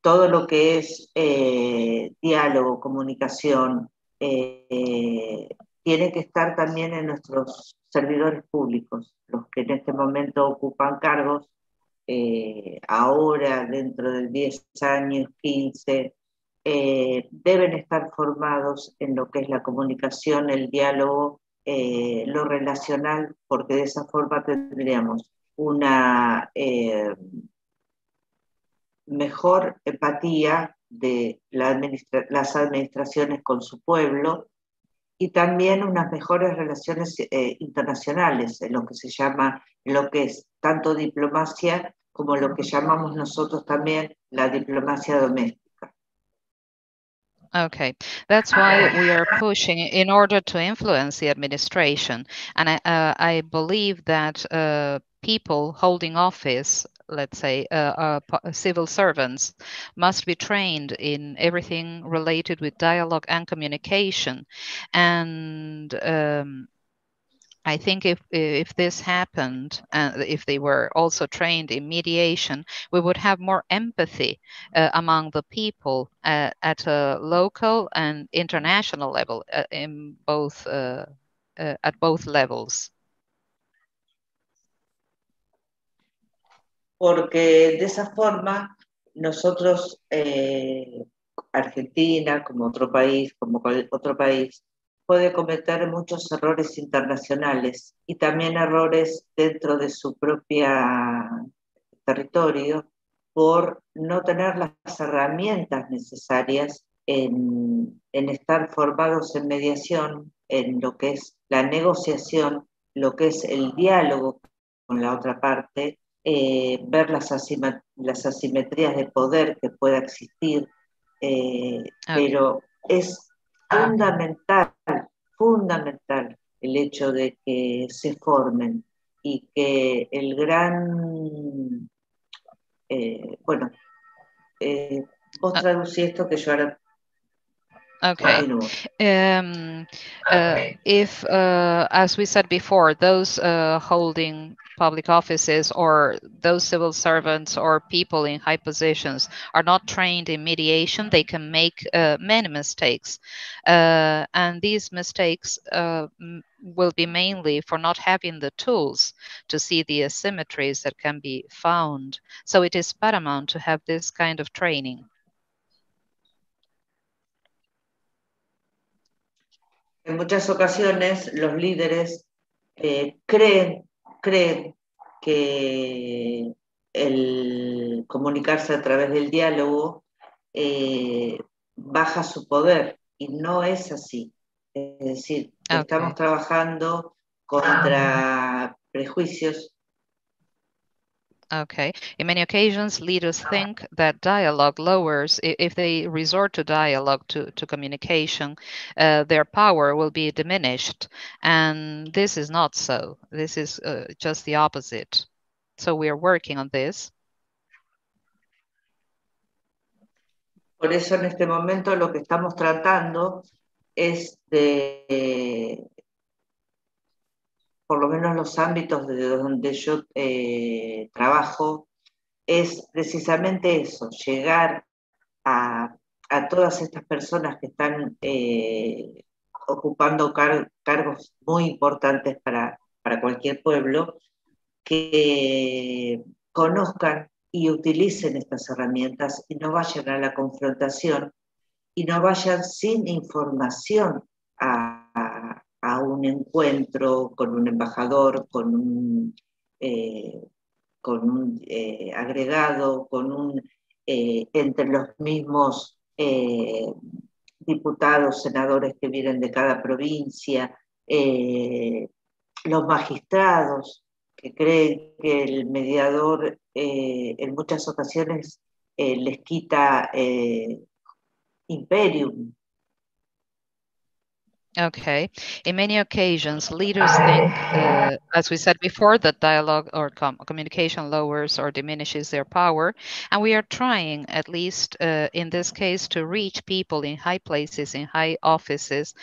todo lo que es eh, diálogo, comunicación, tiene que estar también en nuestros servidores públicos, los que en este momento ocupan cargos, eh, ahora, dentro de 10 años, 15, eh, deben estar formados en lo que es la comunicación, el diálogo, eh, lo relacional, porque de esa forma tendríamos una mejor empatía de las administraciones con su pueblo, y también unas mejores relaciones eh, internacionales, en lo que se llama, lo que es tanto diplomacia como lo que llamamos nosotros también la diplomacia doméstica. Okay, that's why we are pushing in order to influence the administration. And I, uh, I believe that uh, people holding office let's say, uh, uh, civil servants must be trained in everything related with dialogue and communication. And um, I think if if this happened, and uh, if they were also trained in mediation, we would have more empathy uh, among the people uh, at a local and international level, uh, in both uh, uh, at both levels. Porque de esa forma nosotros, Argentina, como otro país, como otro país, puede cometer muchos errores internacionales y también errores dentro de su propia territorio por no tener las herramientas necesarias en, estar formados en mediación, en lo que es la negociación, lo que es el diálogo con la otra parte, eh, ver las, las, asimetrías de poder que pueda existir, eh, pero es fundamental, fundamental el hecho de que se formen y que el gran, eh, bueno, eh, vos ah. traducí esto que yo ahora Okay. Um, uh, if, uh, as we said before, those uh, holding public offices or those civil servants or people in high positions are not trained in mediation, they can make uh, many mistakes. Uh, and these mistakes uh, will be mainly for not having the tools to see the asymmetries that can be found. So it is paramount to have this kind of training. En muchas ocasiones los líderes eh, creen creen que el comunicarse a través del diálogo eh, baja su poder y no es así. Es decir, estamos trabajando contra prejuicios Okay. In many occasions, leaders think that dialogue lowers, if they resort to dialogue, to, to communication, uh, their power will be diminished. And this is not so. This is uh, just the opposite. So we are working on this. Por eso en este momento lo que estamos tratando es de por lo menos los ámbitos de donde yo eh, trabajo, es precisamente eso, llegar a, todas estas personas que están eh, ocupando cargos muy importantes para, para cualquier pueblo, que conozcan y utilicen estas herramientas y no vayan a la confrontación y no vayan sin información a, a un encuentro con un embajador, con un, eh, eh, agregado, con un, eh, entre los mismos diputados, senadores que vienen de cada provincia, los magistrados que creen que el mediador en muchas ocasiones les quita imperium, Okay. In many occasions, leaders think, uh, as we said before, that dialogue or com communication lowers or diminishes their power. And we are trying, at least uh, in this case, to reach people in high places, in high offices,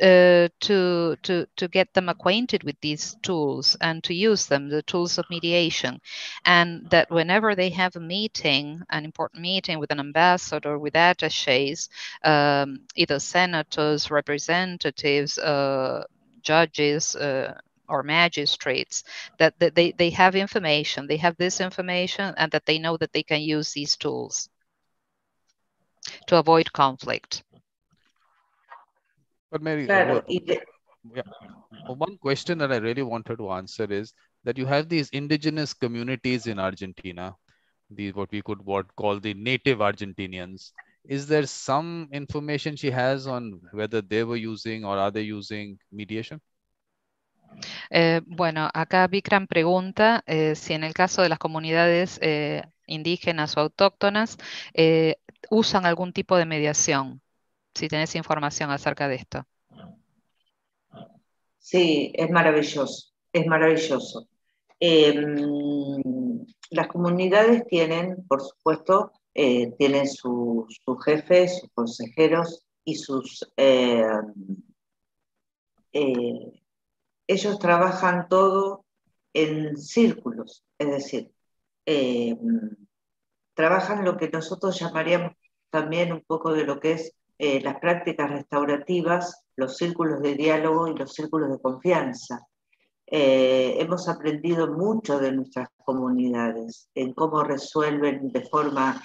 uh, to to to get them acquainted with these tools and to use them, the tools of mediation, and that whenever they have a meeting, an important meeting with an ambassador, with attaches, um, either senators, representatives, uh, judges. Uh, or magistrates that, that they, they have information they have this information and that they know that they can use these tools to avoid conflict but Mary, claro, yeah. one question that I really wanted to answer is that you have these indigenous communities in Argentina, these what we could what call the native Argentinians. Is there some information she has on whether they were using or are they using mediation? Eh, bueno, acá Vikram pregunta eh, si en el caso de las comunidades eh, indígenas o autóctonas eh, usan algún tipo de mediación. si tenés información acerca de esto. Sí, es maravilloso, es maravilloso. Em, las comunidades tienen, por supuesto, eh, tienen sus jefes, sus consejeros y sus em, eh, ellos trabajan todo en círculos, es decir, eh, trabajan lo que nosotros llamaríamos también un poco de lo que es eh, las prácticas restaurativas, los círculos de diálogo y los círculos de confianza. Eh, hemos aprendido mucho de nuestras comunidades en cómo resuelven de forma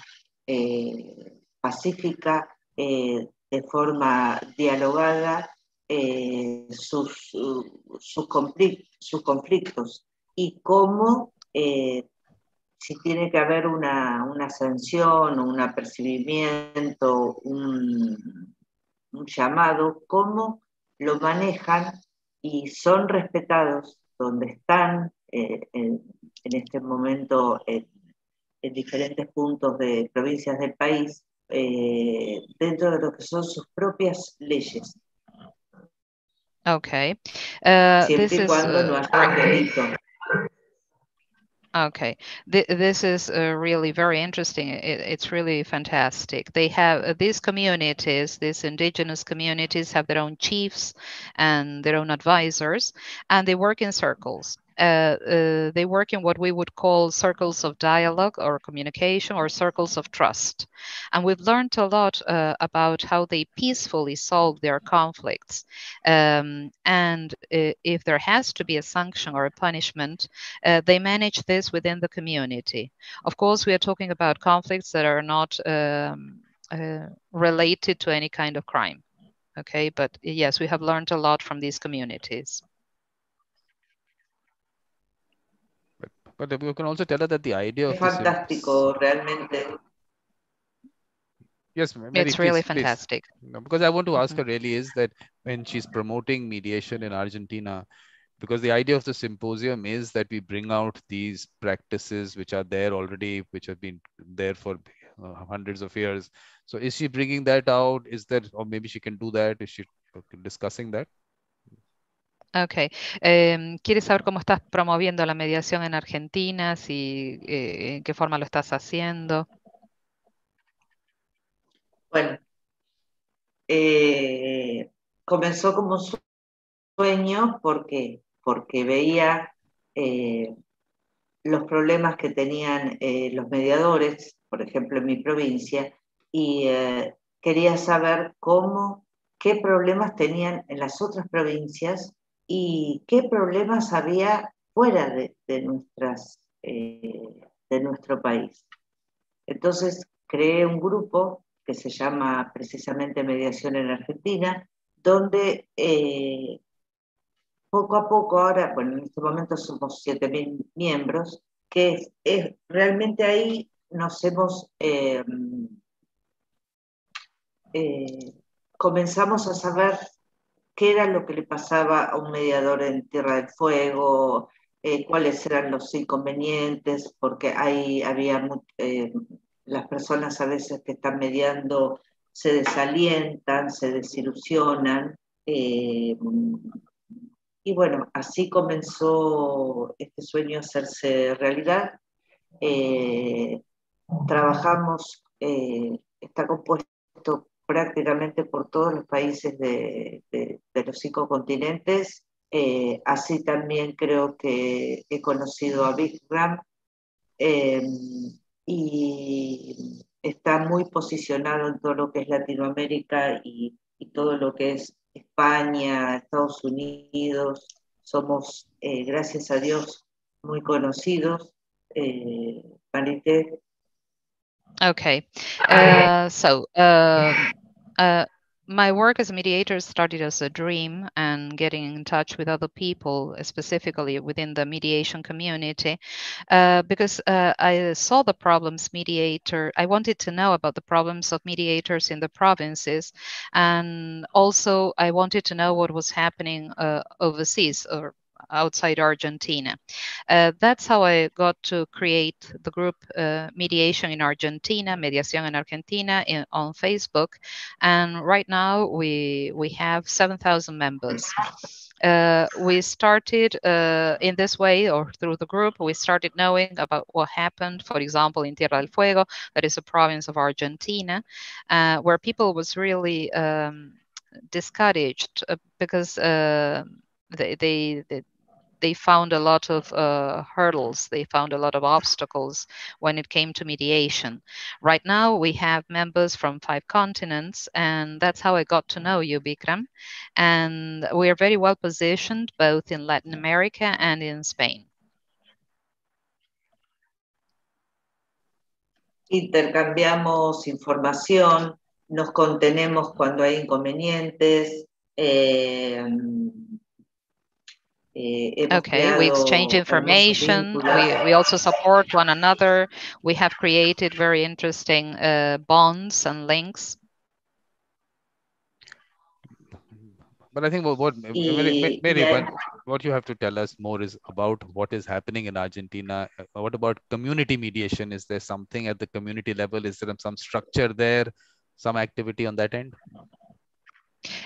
pacífica, de forma dialogada sus, sus, conflictos y cómo si tiene que haber una, una sanción, un apercibimiento, un, llamado, cómo lo manejan y son respetados donde están eh, en, este momento en, diferentes puntos de provincias del país, eh, dentro de lo que son sus propias leyes. Okay. Uh, Siempre y cuando no uh, haya delito. Okay, Th this is uh, really very interesting. It, it's really fantastic. They have uh, these communities, these indigenous communities have their own chiefs and their own advisors, and they work in circles. Uh, uh, they work in what we would call circles of dialogue or communication or circles of trust. And we've learned a lot uh, about how they peacefully solve their conflicts. Um, and if there has to be a sanction or a punishment, they manage this within the community. Of course, we are talking about conflicts that are not um, uh, related to any kind of crime. Okay, but yes, we have learned a lot from these communities. But you can also tell her that the idea of fantástico, this, realmente. Yes, Mary, it's really please, fantastic. Please. No, because I want to ask her really is that when she's promoting mediation in Argentina, because the idea of the symposium is that we bring out these practices which are there already, which have been there for uh, hundreds of years. So is she bringing that out? Is that, or maybe she can do that? Is she discussing that? Ok. Eh, ¿Quieres saber cómo estás promoviendo la mediación en Argentina? Si, eh, ¿En qué forma lo estás haciendo? Bueno, eh, comenzó como sueño porque, porque veía eh, los problemas que tenían los mediadores, por ejemplo, en mi provincia, y quería saber cómo, qué problemas tenían en las otras provincias y qué problemas había fuera de, nuestras, eh, de nuestro país. Entonces creé un grupo que se llama precisamente Mediación en Argentina, donde eh, poco a poco, ahora, bueno, en este momento somos 7.000 miembros, que es, realmente ahí nos hemos, eh, comenzamos a saber qué era lo que le pasaba a un mediador en Tierra del Fuego, eh, cuáles eran los inconvenientes, porque ahí había eh, las personas a veces que están mediando se desalientan, se desilusionan. Eh, y bueno, así comenzó este sueño a hacerse realidad. trabajamos, está compuesto prácticamente por todos los países de, los cinco continentes. Eh, así también creo que he conocido a Big Ram em, y está muy posicionado en todo lo que es Latinoamérica y, todo lo que es España, Estados Unidos. Somos, eh, gracias a Dios, muy conocidos. Eh, Okay. Uh, so uh, uh, my work as a mediator started as a dream and getting in touch with other people, specifically within the mediation community, uh, because uh, I saw the problems mediator. I wanted to know about the problems of mediators in the provinces, and also I wanted to know what was happening uh, overseas or outside Argentina. Uh, that's how I got to create the group uh, Mediation in Argentina, Mediación en Argentina in, on Facebook. And right now we, we have 7,000 members. Uh, we started uh, in this way or through the group, we started knowing about what happened, for example, in Tierra del Fuego, that is a province of Argentina, uh, where people was really um, discouraged uh, because they, they, they they found a lot of uh, hurdles, they found a lot of obstacles when it came to mediation. Right now, we have members from five continents, and that's how I got to know you, Bikram. And we are very well positioned both in Latin America and in Spain. Intercambiamos información, nos contenemos cuando hay inconvenientes. Eh, okay, we exchange information. We, we also support one another. We have created very interesting uh, bonds and links. But I think what, what Mary, Mary yeah. what, what you have to tell us more is about what is happening in Argentina. Uh, what about community mediation? Is there something at the community level? Is there some structure there, some activity on that end?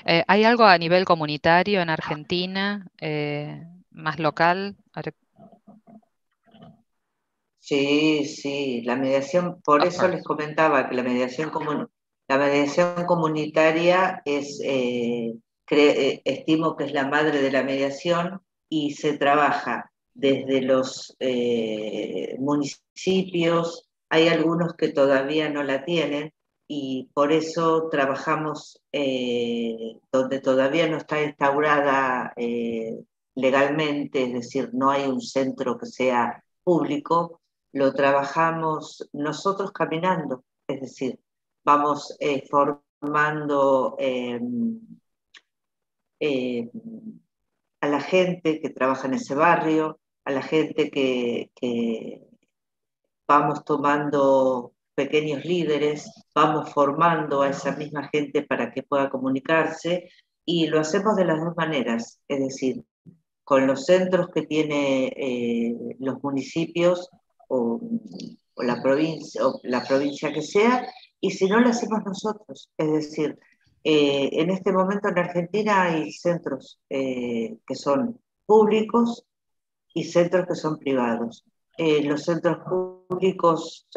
Eh, ¿Hay algo a nivel comunitario en Argentina, eh, más local? Sí, sí, la mediación, por eso les comentaba que la mediación, la mediación comunitaria es, eh, estimo que es la madre de la mediación y se trabaja desde los municipios, hay algunos que todavía no la tienen, y por eso trabajamos eh, donde todavía no está instaurada eh, legalmente, es decir, no hay un centro que sea público, lo trabajamos nosotros caminando, es decir, vamos eh, formando a la gente que trabaja en ese barrio, a la gente que vamos tomando pequeños líderes, vamos formando a esa misma gente para que pueda comunicarse y lo hacemos de las dos maneras, es decir, con los centros que tiene eh, los municipios o, la provincia, o la provincia que sea, y si no lo hacemos nosotros, es decir, eh, en este momento en Argentina hay centros eh, que son públicos y centros que son privados. los centros públicos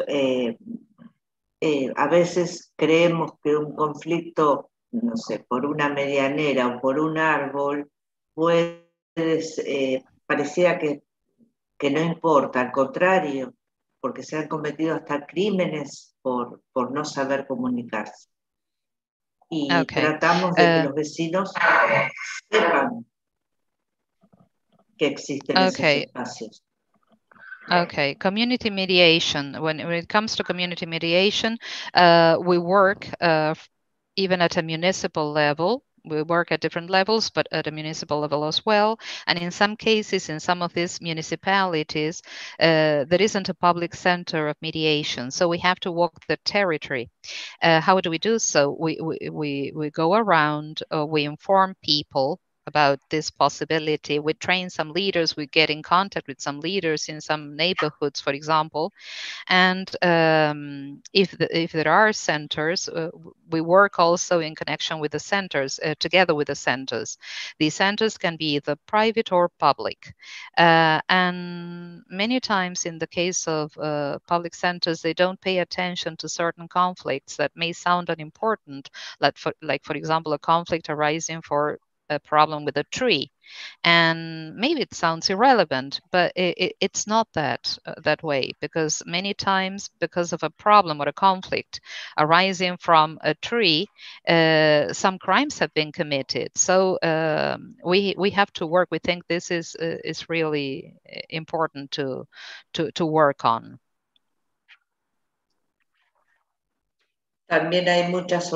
eh, a veces creemos que un conflicto, no sé, por una medianera o por un árbol, puede, eh, parecía que, que no importa, al contrario, porque se han cometido hasta crímenes por, por no saber comunicarse. Y tratamos de que eh, los vecinos sepan que existen esos espacios. Okay, community mediation. When, when it comes to community mediation, uh, we work uh, even at a municipal level. We work at different levels, but at a municipal level as well. And in some cases, in some of these municipalities, uh, there isn't a public center of mediation. So we have to walk the territory. Uh, how do we do so? We, we, we, we go around, uh, we inform people about this possibility. We train some leaders, we get in contact with some leaders in some neighborhoods, for example. And um, if, the, if there are centers, uh, we work also in connection with the centers, uh, together with the centers. These centers can be either private or public. Uh, and many times in the case of uh, public centers, they don't pay attention to certain conflicts that may sound unimportant, like for, like for example, a conflict arising for a problem with a tree. And maybe it sounds irrelevant but it, it, it's not that uh, that way because many times because of a problem or a conflict arising from a tree uh, some crimes have been committed. So um, we we have to work we think this is uh, is really uh, important to to to work on. También hay muchas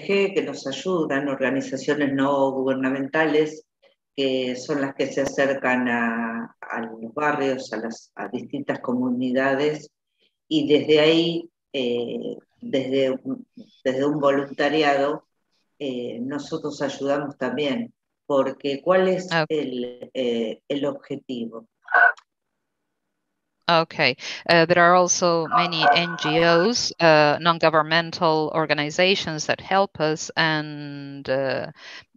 que nos ayudan, organizaciones no gubernamentales, que son las que se acercan a, los barrios, a las distintas comunidades, y desde ahí, eh, desde, desde un voluntariado, eh, nosotros ayudamos también, porque ¿cuál es ah. el, eh, el objetivo? Okay. Uh, there are also many NGOs, uh, non-governmental organizations that help us and uh,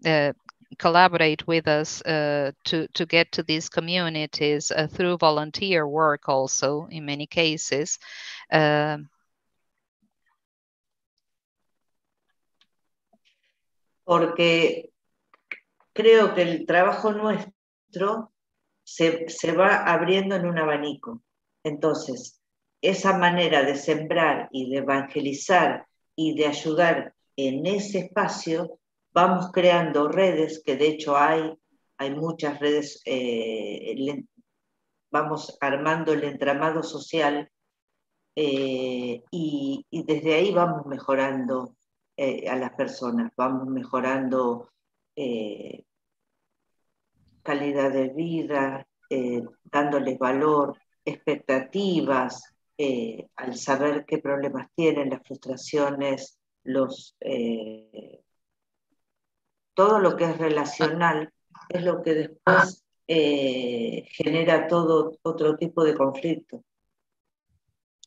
uh collaborate with us uh, to, to get to these communities uh, through volunteer work also in many cases. Um, Porque creo que el trabajo nuestro se, se va abriendo en un abanico. Entonces, esa manera de sembrar y de evangelizar y de ayudar en ese espacio, vamos creando redes, que de hecho hay, hay muchas redes, eh, vamos armando el entramado social eh, y, desde ahí vamos mejorando eh, a las personas, vamos mejorando calidad de vida, dándoles valor, expectativas, al saber qué problemas tienen, las frustraciones, los, eh, todo lo que es relacional es lo que después eh, genera todo otro tipo de conflicto.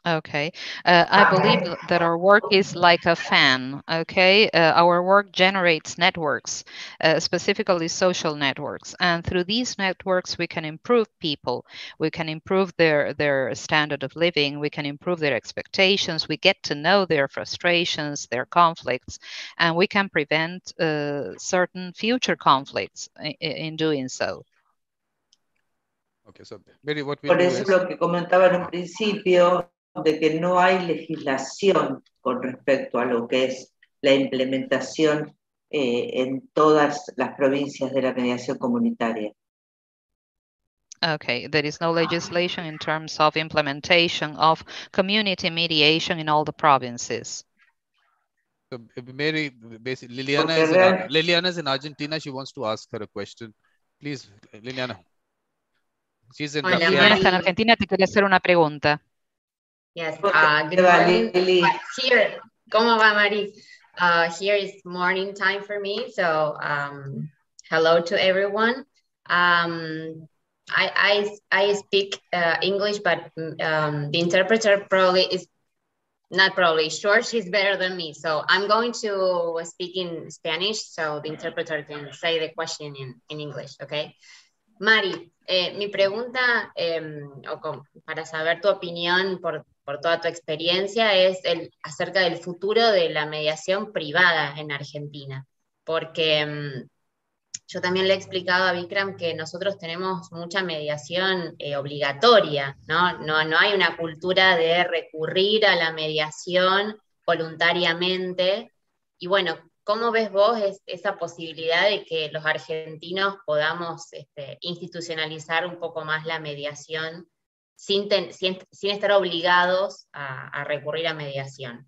Okay, uh, I believe that our work is like a fan. Okay, uh, our work generates networks, uh, specifically social networks, and through these networks we can improve people. We can improve their their standard of living. We can improve their expectations. We get to know their frustrations, their conflicts, and we can prevent uh, certain future conflicts in, in doing so. Okay, so Mary, what we Por eso is... lo que comentaba en un principio de que no hay legislación con respecto a lo que es la implementación eh, en todas las provincias de la mediación comunitaria. Okay, there is no legislation in terms of implementation of community mediation in all the provinces. So, Mary, basically, Liliana is, in, Liliana is in Argentina. She wants to ask her a question. Please, Liliana. She's in Hola, Liliana está en Argentina. Te quiere hacer una pregunta. Yes, uh, good morning. Here, ¿cómo va, Mari? Uh, here is morning time for me, so um, hello to everyone. Um, I, I, I speak uh, English, but um, the interpreter probably is not probably sure she's better than me. So I'm going to speak in Spanish so the interpreter can say the question in, in English, okay? Mari, eh, mi pregunta, eh, para saber tu opinión por por toda tu experiencia, es el, acerca del futuro de la mediación privada en Argentina. Porque mm, yo también le he explicado a Vikram que nosotros tenemos mucha mediación eh, obligatoria, ¿no? ¿no? No hay una cultura de recurrir a la mediación voluntariamente. Y bueno, ¿cómo ves vos esa posibilidad de que los argentinos podamos este, institucionalizar un poco más la mediación sin, ten, sin, sin estar obligados a, a recurrir a mediación.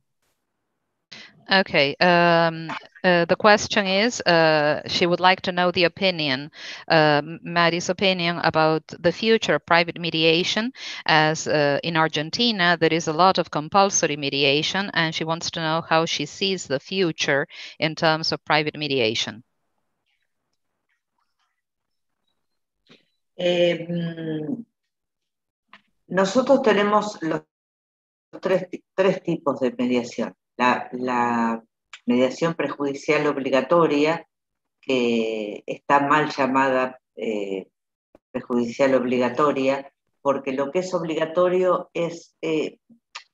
Okay, um, uh, the question is, uh, she would like to know the opinion, uh, Maddie's opinion about the future of private mediation, as uh, in Argentina, there is a lot of compulsory mediation, and she wants to know how she sees the future in terms of private mediation. Um, Nosotros tenemos los tres, tipos de mediación. La, mediación prejudicial obligatoria, que está mal llamada eh, prejudicial obligatoria, porque lo que es obligatorio es, eh,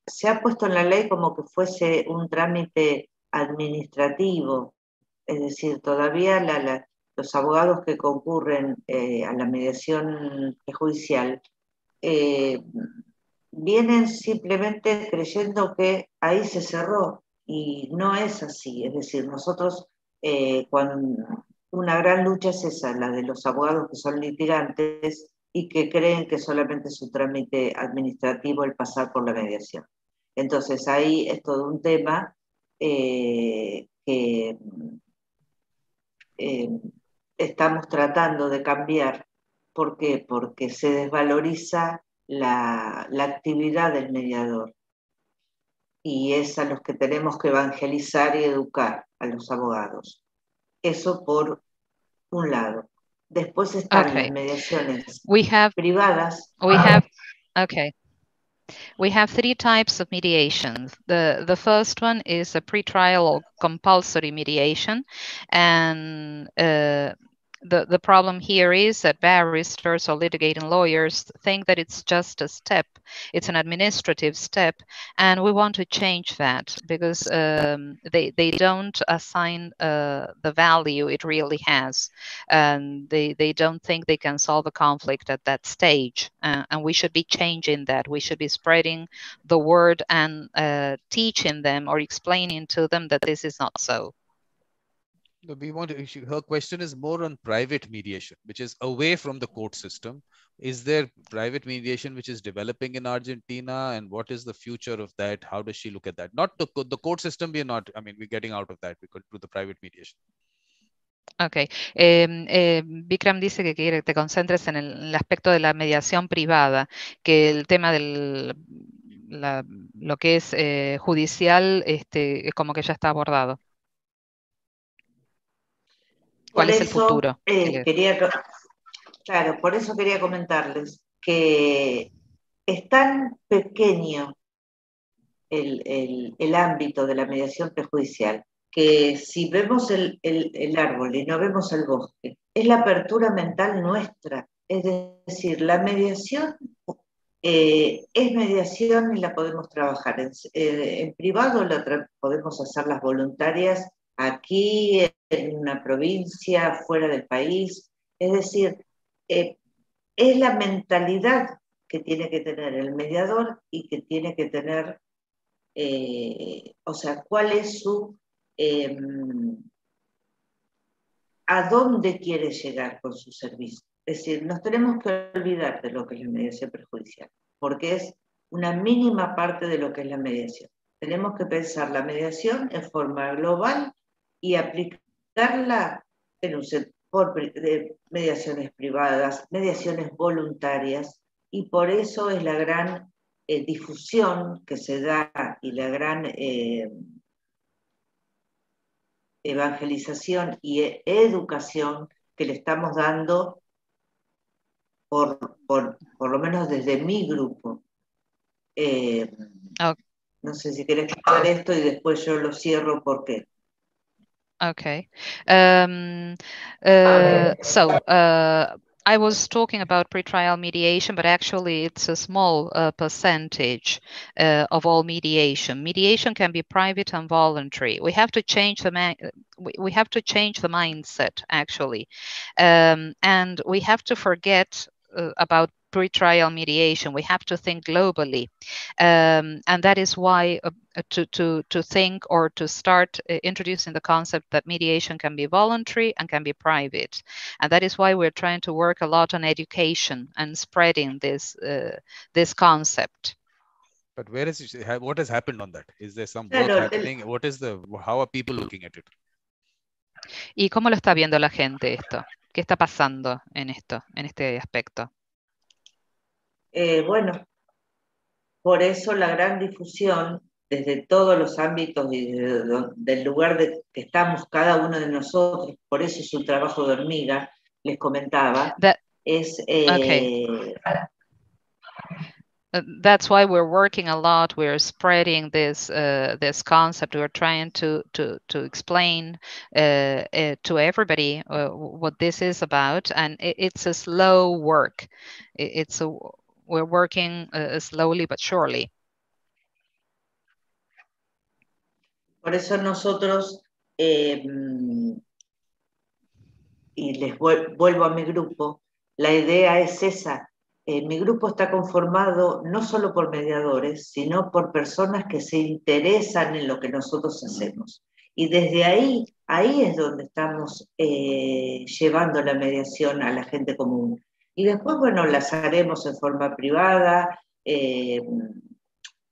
se ha puesto en la ley como que fuese un trámite administrativo, es decir, todavía los abogados que concurren eh, a la mediación prejudicial eh, vienen simplemente creyendo que ahí se cerró y no es así. Es decir, nosotros, eh, cuando una gran lucha es esa, la de los abogados que son litigantes y que creen que solamente es un trámite administrativo el pasar por la mediación. Entonces ahí es todo un tema eh, que estamos tratando de cambiar ¿Por qué? Porque se desvaloriza la, actividad del mediador y es a los que tenemos que evangelizar y educar a los abogados. Eso por un lado. Después están las mediaciones privadas. We have, okay. We have three types of mediation. The, the first one is a pretrial or compulsory mediation. And uh, the, the problem here is that barristers or litigating lawyers think that it's just a step, it's an administrative step, and we want to change that because um, they, they don't assign uh, the value it really has. And they, they don't think they can solve a conflict at that stage. Uh, and we should be changing that. We should be spreading the word and uh, teaching them or explaining to them that this is not so we want to, her question is more on private mediation, which is away from the court system. Is there private mediation which is developing in Argentina, and what is the future of that? How does she look at that? Not the, the court system. We're not. I mean, we're getting out of that. We could do the private mediation. Ok. Eh, eh, Vikram dice que quiere que te concentres en el, en el, aspecto de la mediación privada, que el tema del la, lo que es eh, judicial este, es como que ya está abordado. ¿Cuál es el futuro? Eh, quería, claro, por eso quería comentarles que es tan pequeño el, ámbito de la mediación prejudicial que si vemos el, árbol y no vemos el bosque, es la apertura mental nuestra. Es decir, la mediación eh, es mediación y la podemos trabajar. En, eh, en privado la podemos hacer las voluntarias aquí, en una provincia, fuera del país. Es decir, eh, es la mentalidad que tiene que tener el mediador y que tiene que tener, eh, o sea, cuál es su, em, a dónde quiere llegar con su servicio. Es decir, nos tenemos que olvidar de lo que es la mediación perjudicial, porque es una mínima parte de lo que es la mediación. Tenemos que pensar la mediación en forma global y aplicarla en un sector de mediaciones privadas, mediaciones voluntarias, y por eso es la gran eh, difusión que se da y la gran eh, evangelización y e, educación que le estamos dando, por, por, lo menos desde mi grupo. Eh, no sé si quieres explicar esto y después yo lo cierro porque Okay. Um, uh, so uh, I was talking about pretrial mediation, but actually it's a small uh, percentage uh, of all mediation. Mediation can be private and voluntary. We have to change the we, we have to change the mindset actually, um, and we have to forget uh, about pre-trial mediation. We have to think globally, um, and that is why uh, to to to think or to start uh, introducing the concept that mediation can be voluntary and can be private, and that is why we're trying to work a lot on education and spreading this uh, this concept. But where is it? What has happened on that? Is there some work happening? What is the? How are people looking at it? ¿Y cómo lo está viendo la gente esto? ¿Qué está pasando en esto, en este aspecto? Eh, bueno, por eso la gran difusión desde todos los ámbitos y del lugar de que estamos cada uno de nosotros, por eso es un trabajo de hormiga, les comentaba, es... Eh, uh, that's why we're working a lot. We're spreading this uh, this concept. We're trying to to to explain uh, uh to everybody uh, what this is about, and it, it's a slow work. It, it's a we're working uh, slowly but surely. Por eso nosotros, eh, y les vuelvo a mi grupo, la idea es esa. Eh, mi grupo está conformado no solo por mediadores, sino por personas que se interesan en lo que nosotros hacemos. Y desde ahí, ahí es donde estamos eh, llevando la mediación a la gente común. Y después, bueno, las haremos en forma privada. Eh,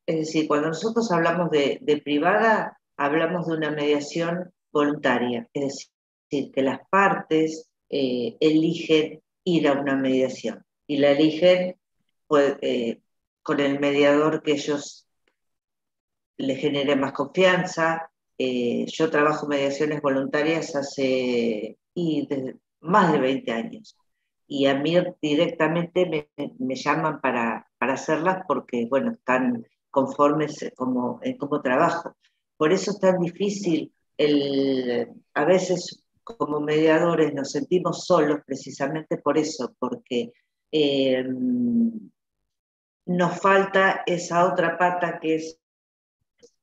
es decir, cuando nosotros hablamos de, privada, hablamos de una mediación voluntaria, es decir, que las partes eh, eligen ir a una mediación y la eligen pues, eh, con el mediador que ellos le genere más confianza. yo trabajo mediaciones voluntarias hace y más de 20 años y a mí directamente me, llaman para, hacerlas porque, bueno, están conformes como, en cómo trabajo. Por eso es tan difícil, el, a veces como mediadores nos sentimos solos precisamente por eso, porque eh, nos falta esa otra pata que es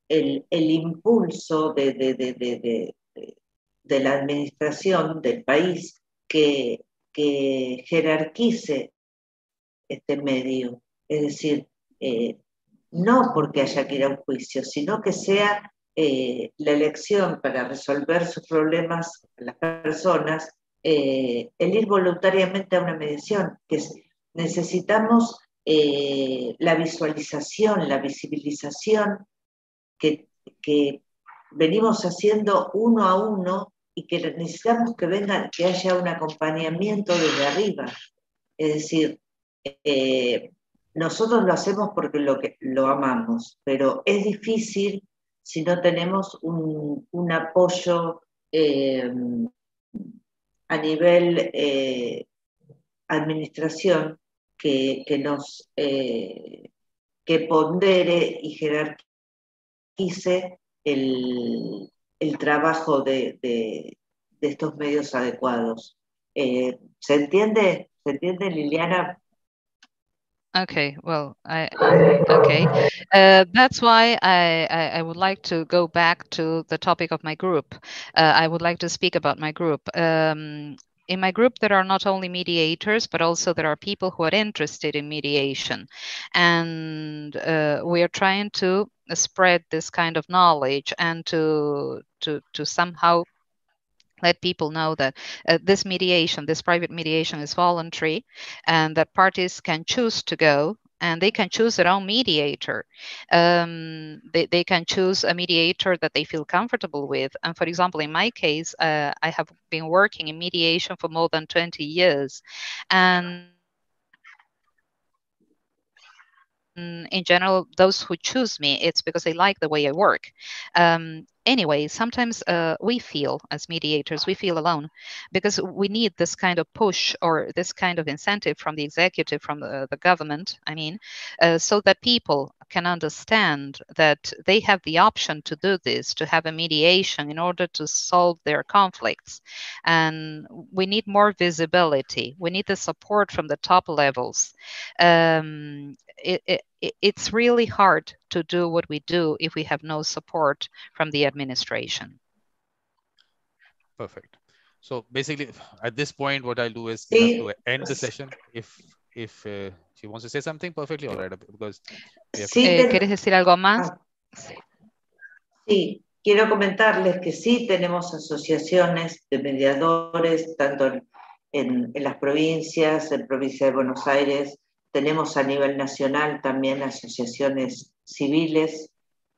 el, impulso de, de, la administración del país que, que jerarquice este medio. Es decir, eh, no porque haya que ir a un juicio, sino que sea eh, la elección para resolver sus problemas las personas, eh, el ir voluntariamente a una mediación, que necesitamos la visualización, la visibilización que, venimos haciendo uno a uno y que necesitamos que venga, que haya un acompañamiento desde arriba. Es decir, eh, nosotros lo hacemos porque lo, que, lo amamos, pero es difícil si no tenemos un, apoyo eh, a nivel eh, administración que, nos que pondere y jerarquice el, trabajo de, de, estos medios adecuados. ¿Se entiende? ¿Se entiende, Liliana? Okay, well, I, okay. Uh, that's why I, I, I, would like to go back to the topic of my group. Uh, I would like to speak about my group. Um, in my group, there are not only mediators, but also there are people who are interested in mediation. And uh, we are trying to spread this kind of knowledge and to, to, to somehow let people know that uh, this mediation, this private mediation is voluntary and that parties can choose to go and they can choose their own mediator. Um, they, they can choose a mediator that they feel comfortable with. And for example, in my case, uh, I have been working in mediation for more than 20 years. And in general, those who choose me, it's because they like the way I work. Um, anyway, sometimes uh, we feel as mediators, we feel alone because we need this kind of push or this kind of incentive from the executive, from the, the government, I mean, uh, so that people can understand that they have the option to do this, to have a mediation in order to solve their conflicts. And we need more visibility. We need the support from the top levels. Um, it, it, it's really hard to do what we do if we have no support from the administration. Perfect. So basically, at this point, what I'll do is to end the session. If if uh, she wants to say something, perfectly all right. Because sí, eh, ¿Quieres decir algo más? Sí. sí, quiero comentarles que sí tenemos asociaciones de mediadores, tanto en, en las provincias, en provincia de Buenos Aires, tenemos a nivel nacional también asociaciones civiles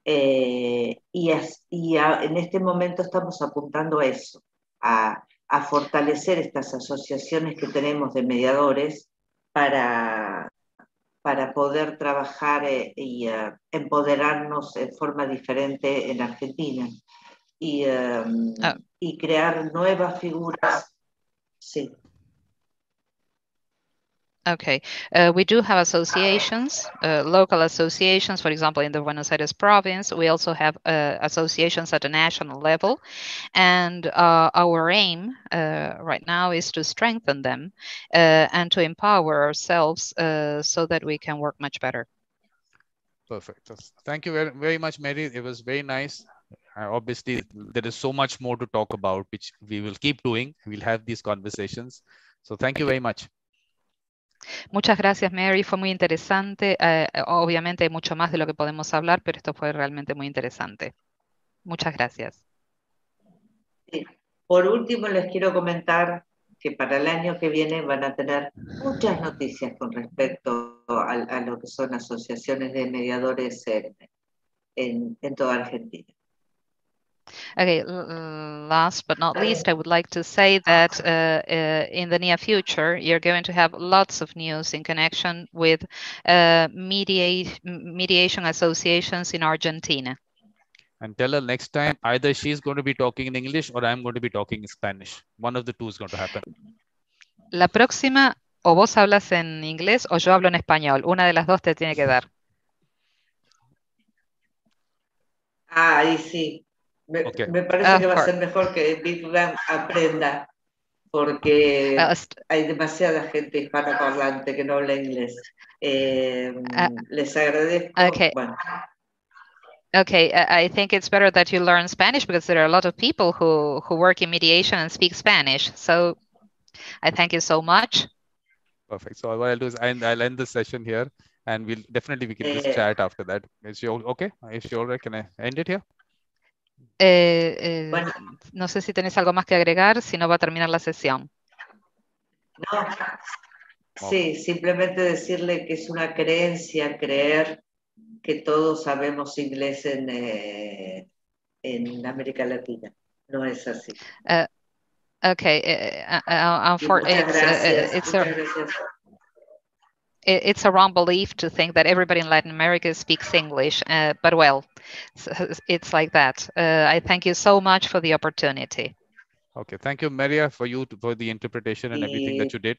eh, y, en este momento estamos apuntando a eso, a, fortalecer estas asociaciones que tenemos de mediadores para, para poder trabajar eh, y eh, empoderarnos en forma diferente en Argentina y, ah. y crear nuevas figuras. Sí. Okay, uh, we do have associations, uh, local associations, for example, in the Buenos Aires province. We also have uh, associations at a national level. And uh, our aim uh, right now is to strengthen them uh, and to empower ourselves so that we can work much better. Perfect. Thank you very, very much, Mary. It was very nice. obviously, there is so much more to talk about, which we will keep doing. We'll have these conversations. So thank you very much. Muchas gracias, Mary. Fue muy interesante. Eh, obviamente hay mucho más de lo que podemos hablar, pero esto fue realmente muy interesante. Muchas gracias. Por último, les quiero comentar que para el año que viene van a tener muchas noticias con respecto a, lo que son asociaciones de mediadores en toda Argentina. Okay, last but not least, I would like to say that uh, uh, in the near future, you're going to have lots of news in connection with uh, mediation associations in Argentina. And tell her next time either she's going to be talking in English or I'm going to be talking in Spanish. One of the two is going to happen. La próxima, o vos hablas en inglés o yo hablo en español. Una de las dos te tiene que dar. Ah, sí. Me, me parece que va a ser mejor que Big Bang aprenda, porque uh, hay demasiada gente hispanoparlante que no habla inglés. Eh, uh, les agradezco. Okay. Bueno. Okay, I think it's better that you learn Spanish because there are a lot of people who, who work in mediation and speak Spanish. So I thank you so much. Perfect. So what I'll do is I'll, I'll end the session here and we'll definitely we can just chat after that. Is you okay? Is you all right? Can I end it here? Eh, eh, bueno. No sé si tenés algo más que agregar, si no va a terminar la sesión. No, sí, simplemente decirle que es una creencia creer que todos sabemos inglés en, eh, en América Latina. No es así. Uh, okay, uh, uh, for, it's, it's a, it's a wrong belief to think that everybody in Latin America speaks English, uh, but well, it's, it's like that. Uh, I thank you so much for the opportunity. Okay, thank you, Maria, for you to, for the interpretation and everything that you did.